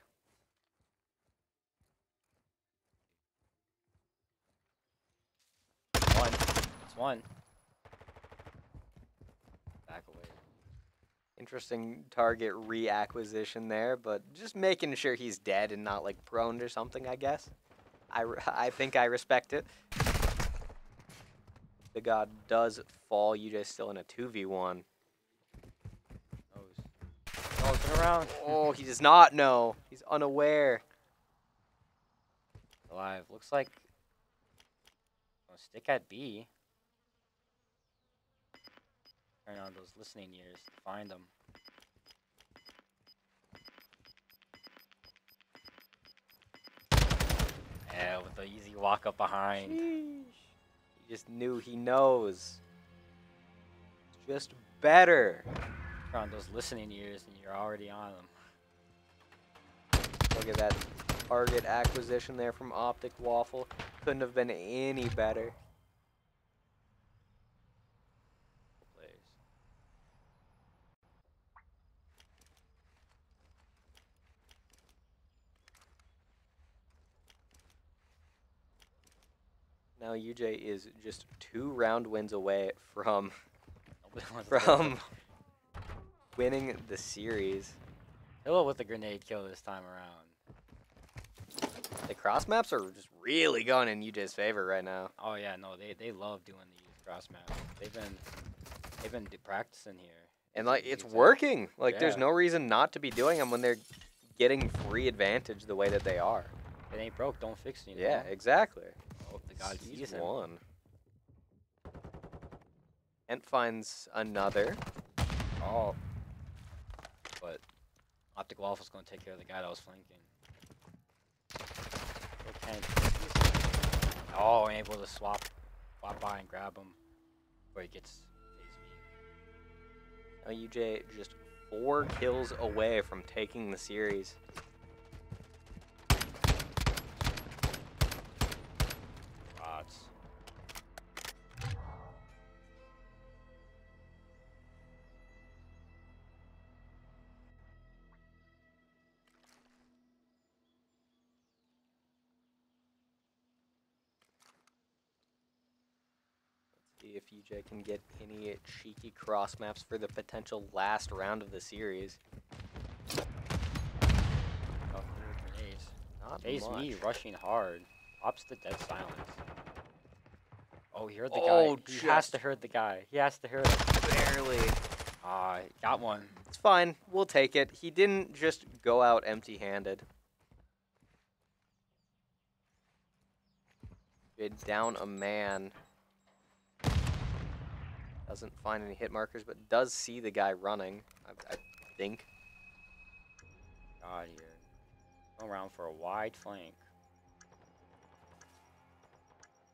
One. That's one. Back away. Interesting target reacquisition there, but just making sure he's dead and not like prone or something, I guess. I, I think I respect it. The god does fall. UJ's still in a 2v1. Around. Oh, he does not know. He's unaware. Alive. Looks like. Oh, stick at B. Turn on those listening ears. Find them. Yeah, with the easy walk up behind. He just knew he knows. Just better. On those listening ears, and you're already on them. Look at that target acquisition there from Optic Waffle. Couldn't have been any better. Now UJ is just two round wins away from Nobody wants to play from winning the series. Hello with the grenade kill this time around. The cross maps are just really going in UJ's favor right now. Oh yeah, no, they they love doing these cross maps. They've been they've been practicing here. And like it's Exactly. working. Like there's no reason not to be doing them when they're getting free advantage the way that they are. It ain't broke, don't fix it. Yeah, know? exactly. Hope the God sees one. Ent finds another. Oh. But Optic Waffle's gonna take care of the guy that was flanking. Oh, able to swap swap by and grab him before he gets phase Now UJ just four kills away from taking the series. See can get any cheeky cross maps for the potential last round of the series. Oh. Not Phase much. me rushing hard. Ops the dead silence. Oh, he heard the Oh, guy. He has to heard the guy. He has to hear it. Barely. Ah, got one. It's fine. We'll take it. He didn't just go out empty-handed. Down a man. Doesn't find any hit markers, but does see the guy running. I, I think. God here. Going around for a wide flank.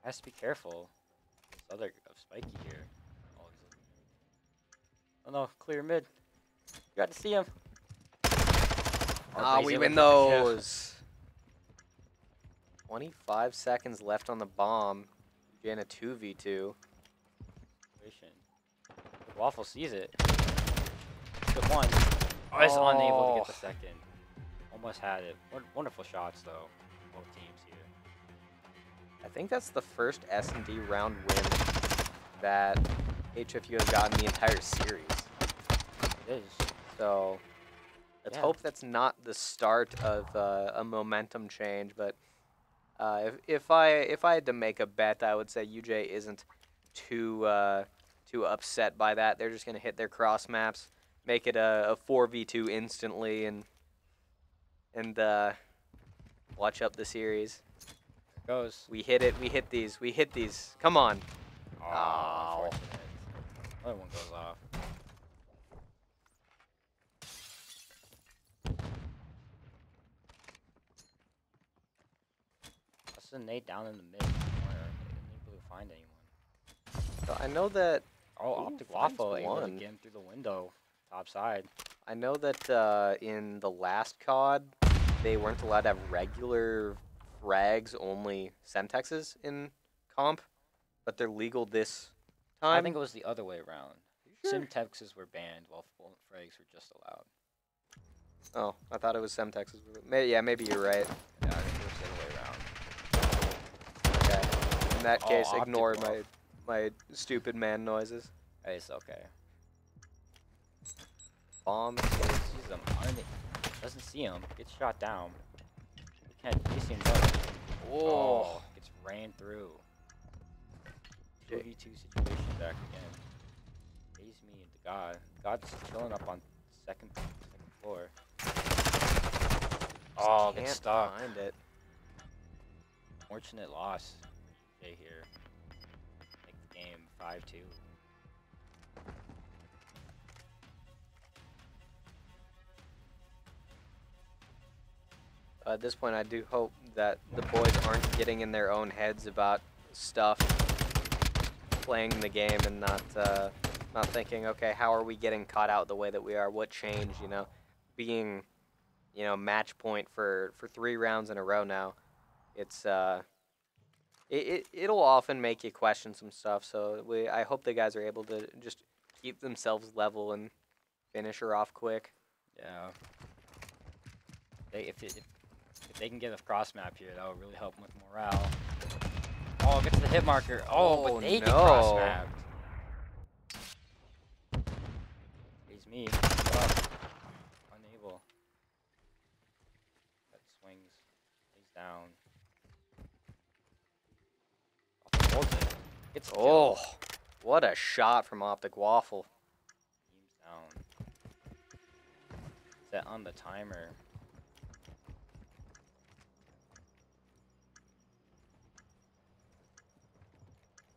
Has to be careful. This other of spiky here. Oh. Oh no, clear mid. You got to see him. Ah, we win to get the kill. those. 25 seconds left on the bomb. UJ in a 2v2. situation. Waffle sees it. Good one. Oh, it's unable to get the Oh. second. Almost had it. Won- Wonderful shots though. Both teams here. I think that's the first S&D round win that HFU has gotten the entire series. It is. So let's Yeah. hope that's not the start of uh, a momentum change. But uh, if if I if I had to make a bet, I would say UJ isn't too uh, too upset by that. They're just gonna hit their cross maps, make it a, a four v two instantly, and and uh, watch up the series. Goes. We hit it. We hit these. We hit these. Come on. Oh, Ow. Another one goes off. That's a nade down in the mid corner. They didn't able to find anyone. So I know that Oh, Optic Waffle able to get him through the window, top side. I know that uh, in the last COD, they weren't allowed to have regular frags, only Semtexes in comp, but they're legal this time. I think it was the other way around. Sure. Semtexes were banned while frags were just allowed. Oh, I thought it was Semtexes. May- yeah, maybe you're right. Yeah, I think it was the other way around. Okay. In that Oh, case, ignore my my stupid man noises. It's okay. Bomb. Sees. Doesn't see him. Gets shot down. He can't he see him. Oh, gets ran through. Jake. 2v2 situation back again. Phase Me the god. God's chilling up on second second floor. Oh, gets stuck. Find it. Fortunate loss. Jay here. Make the game 5 2. Uh, at this point, I do hope that the boys aren't getting in their own heads about stuff, playing the game, and not uh, not thinking, okay, how are we getting caught out the way that we are? What changed? You know, being, you know, match point for for three rounds in a row now. It's uh, it, it it'll often make you question some stuff. So we, I hope the guys are able to just keep themselves level and finish her off quick. Yeah. They if it, if, if they can get a cross map here, that would really help with morale. Oh, gets the hit marker. Oh, Oh, but they get cross no. mapped. He's me. Unable. That swings. He's down. Oh, holds it. Gets the kill. Oh, what a shot from Optic Waffle. Team's down. Set on the timer.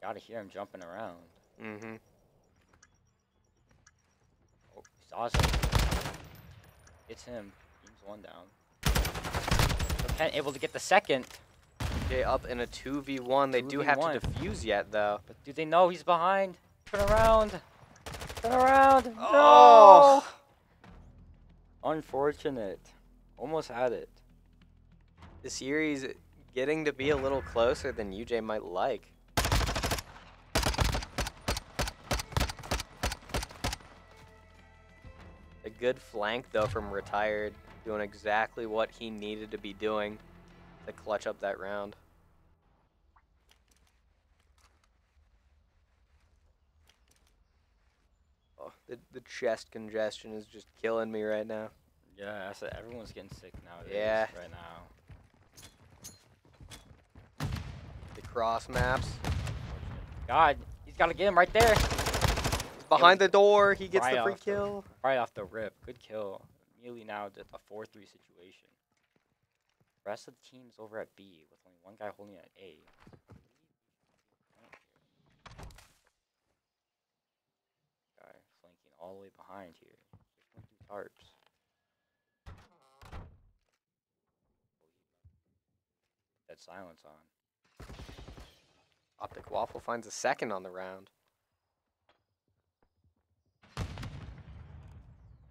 Gotta hear him jumping around. Mm-hmm. Oh, he's awesome. It's him. Team's one down. Ken able to get the second, Okay, up in a 2v1. They do have 2v1. to defuse yet, though. but do they know he's behind? Turn around. Turn around. Oh. No. Unfortunate. Almost had it. The series getting to be a little closer than UJ might like. A good flank, though, from retired, doing exactly what he needed to be doing to clutch up that round. Oh, the, the chest congestion is just killing me right now. Yeah, I said everyone's getting sick nowadays. Yeah. Right now. The cross maps. God, he's got to get him right there. Behind the door. He gets Right the free off the- kill. Right off the rip. Good kill. Immediately now to a 4 3 situation. Rest of the team's over at B with only one guy holding at A. Guy flanking all the way behind here. Just went through tarps. That silence on. Optic Waffle finds a second on the round.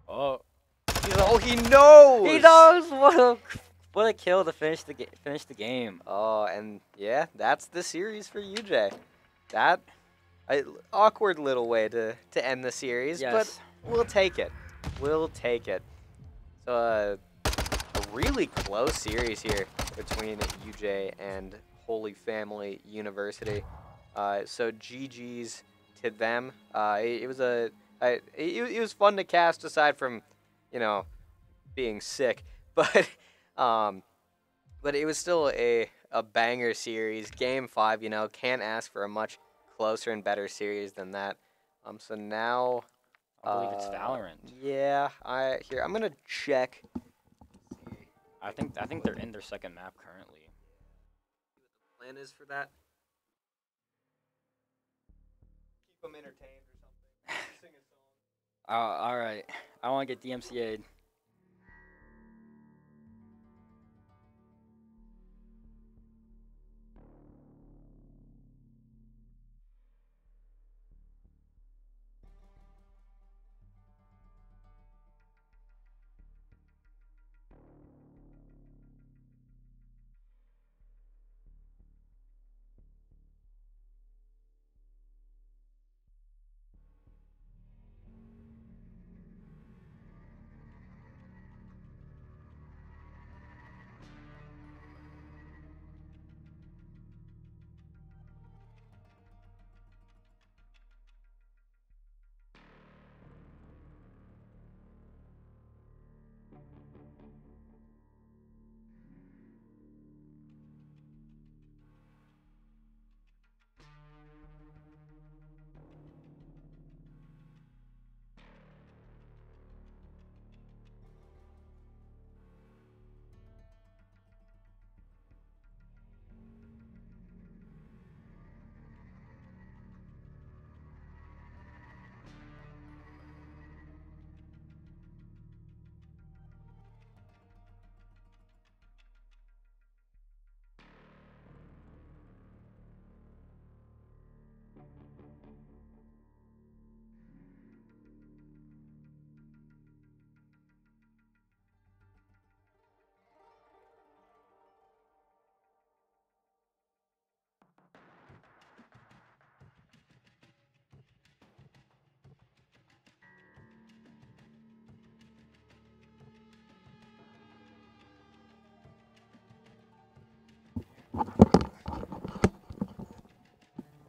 Oh, He's oh he knows. he knows what split a kill to finish the ga- finish the game. Oh, and yeah, that's the series for UJ. That a awkward little way to to end the series, Yes. but we'll take it. We'll take it. So uh, a really close series here between UJ and Holy Family University. Uh, so GG's to them. Uh, it, it was a I, it, it was fun to cast aside from, you know, being sick, but um, but it was still a a banger series. Game five, you know, can't ask for a much closer and better series than that. Um, so now, I believe it's uh, Valorant. yeah, I here I'm gonna check. I think I think they're in their second map currently. What the Plan is for that. Keep them entertained or something. Sing a song. Uh, all right, I want to get DMCA'd.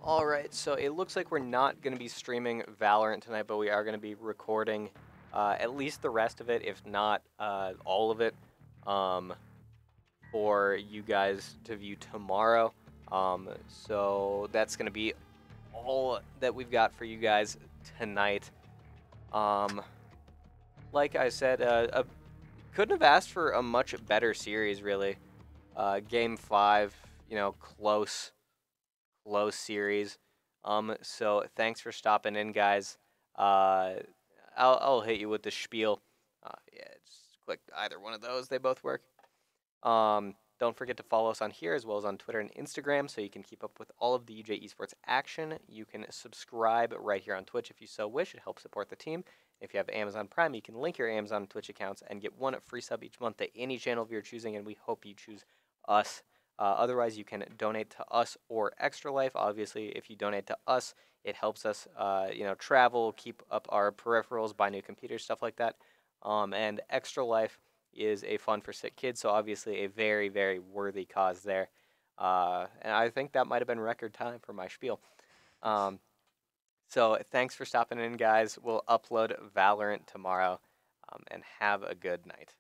All right, so it looks like we're not going to be streaming Valorant tonight, but we are going to be recording uh, at least the rest of it, if not uh, all of it, um, for you guys to view tomorrow. Um, so that's going to be all that we've got for you guys tonight. Um, like I said, uh, uh, couldn't have asked for a much better series, really. Uh, game five, you know, close close series. Um, so thanks for stopping in, guys. Uh, I'll, I'll hit you with the spiel. Uh, yeah, just click either one of those. They both work. Um, don't forget to follow us on here as well as on Twitter and Instagram so you can keep up with all of the UJ Esports action. You can subscribe right here on Twitch if you so wish. It helps support the team. If you have Amazon Prime, you can link your Amazon Twitch accounts and get one free sub each month to any channel of your choosing, and we hope you choose us. Uh, otherwise, you can donate to us or Extra Life. Obviously, if you donate to us, it helps us, uh, you know, travel, keep up our peripherals, buy new computers, stuff like that. Um, and Extra Life is a fun for sick kids, so obviously a very, very worthy cause there. Uh, and I think that might have been record time for my spiel. Um, so thanks for stopping in, guys. We'll upload Valorant tomorrow, um, and have a good night.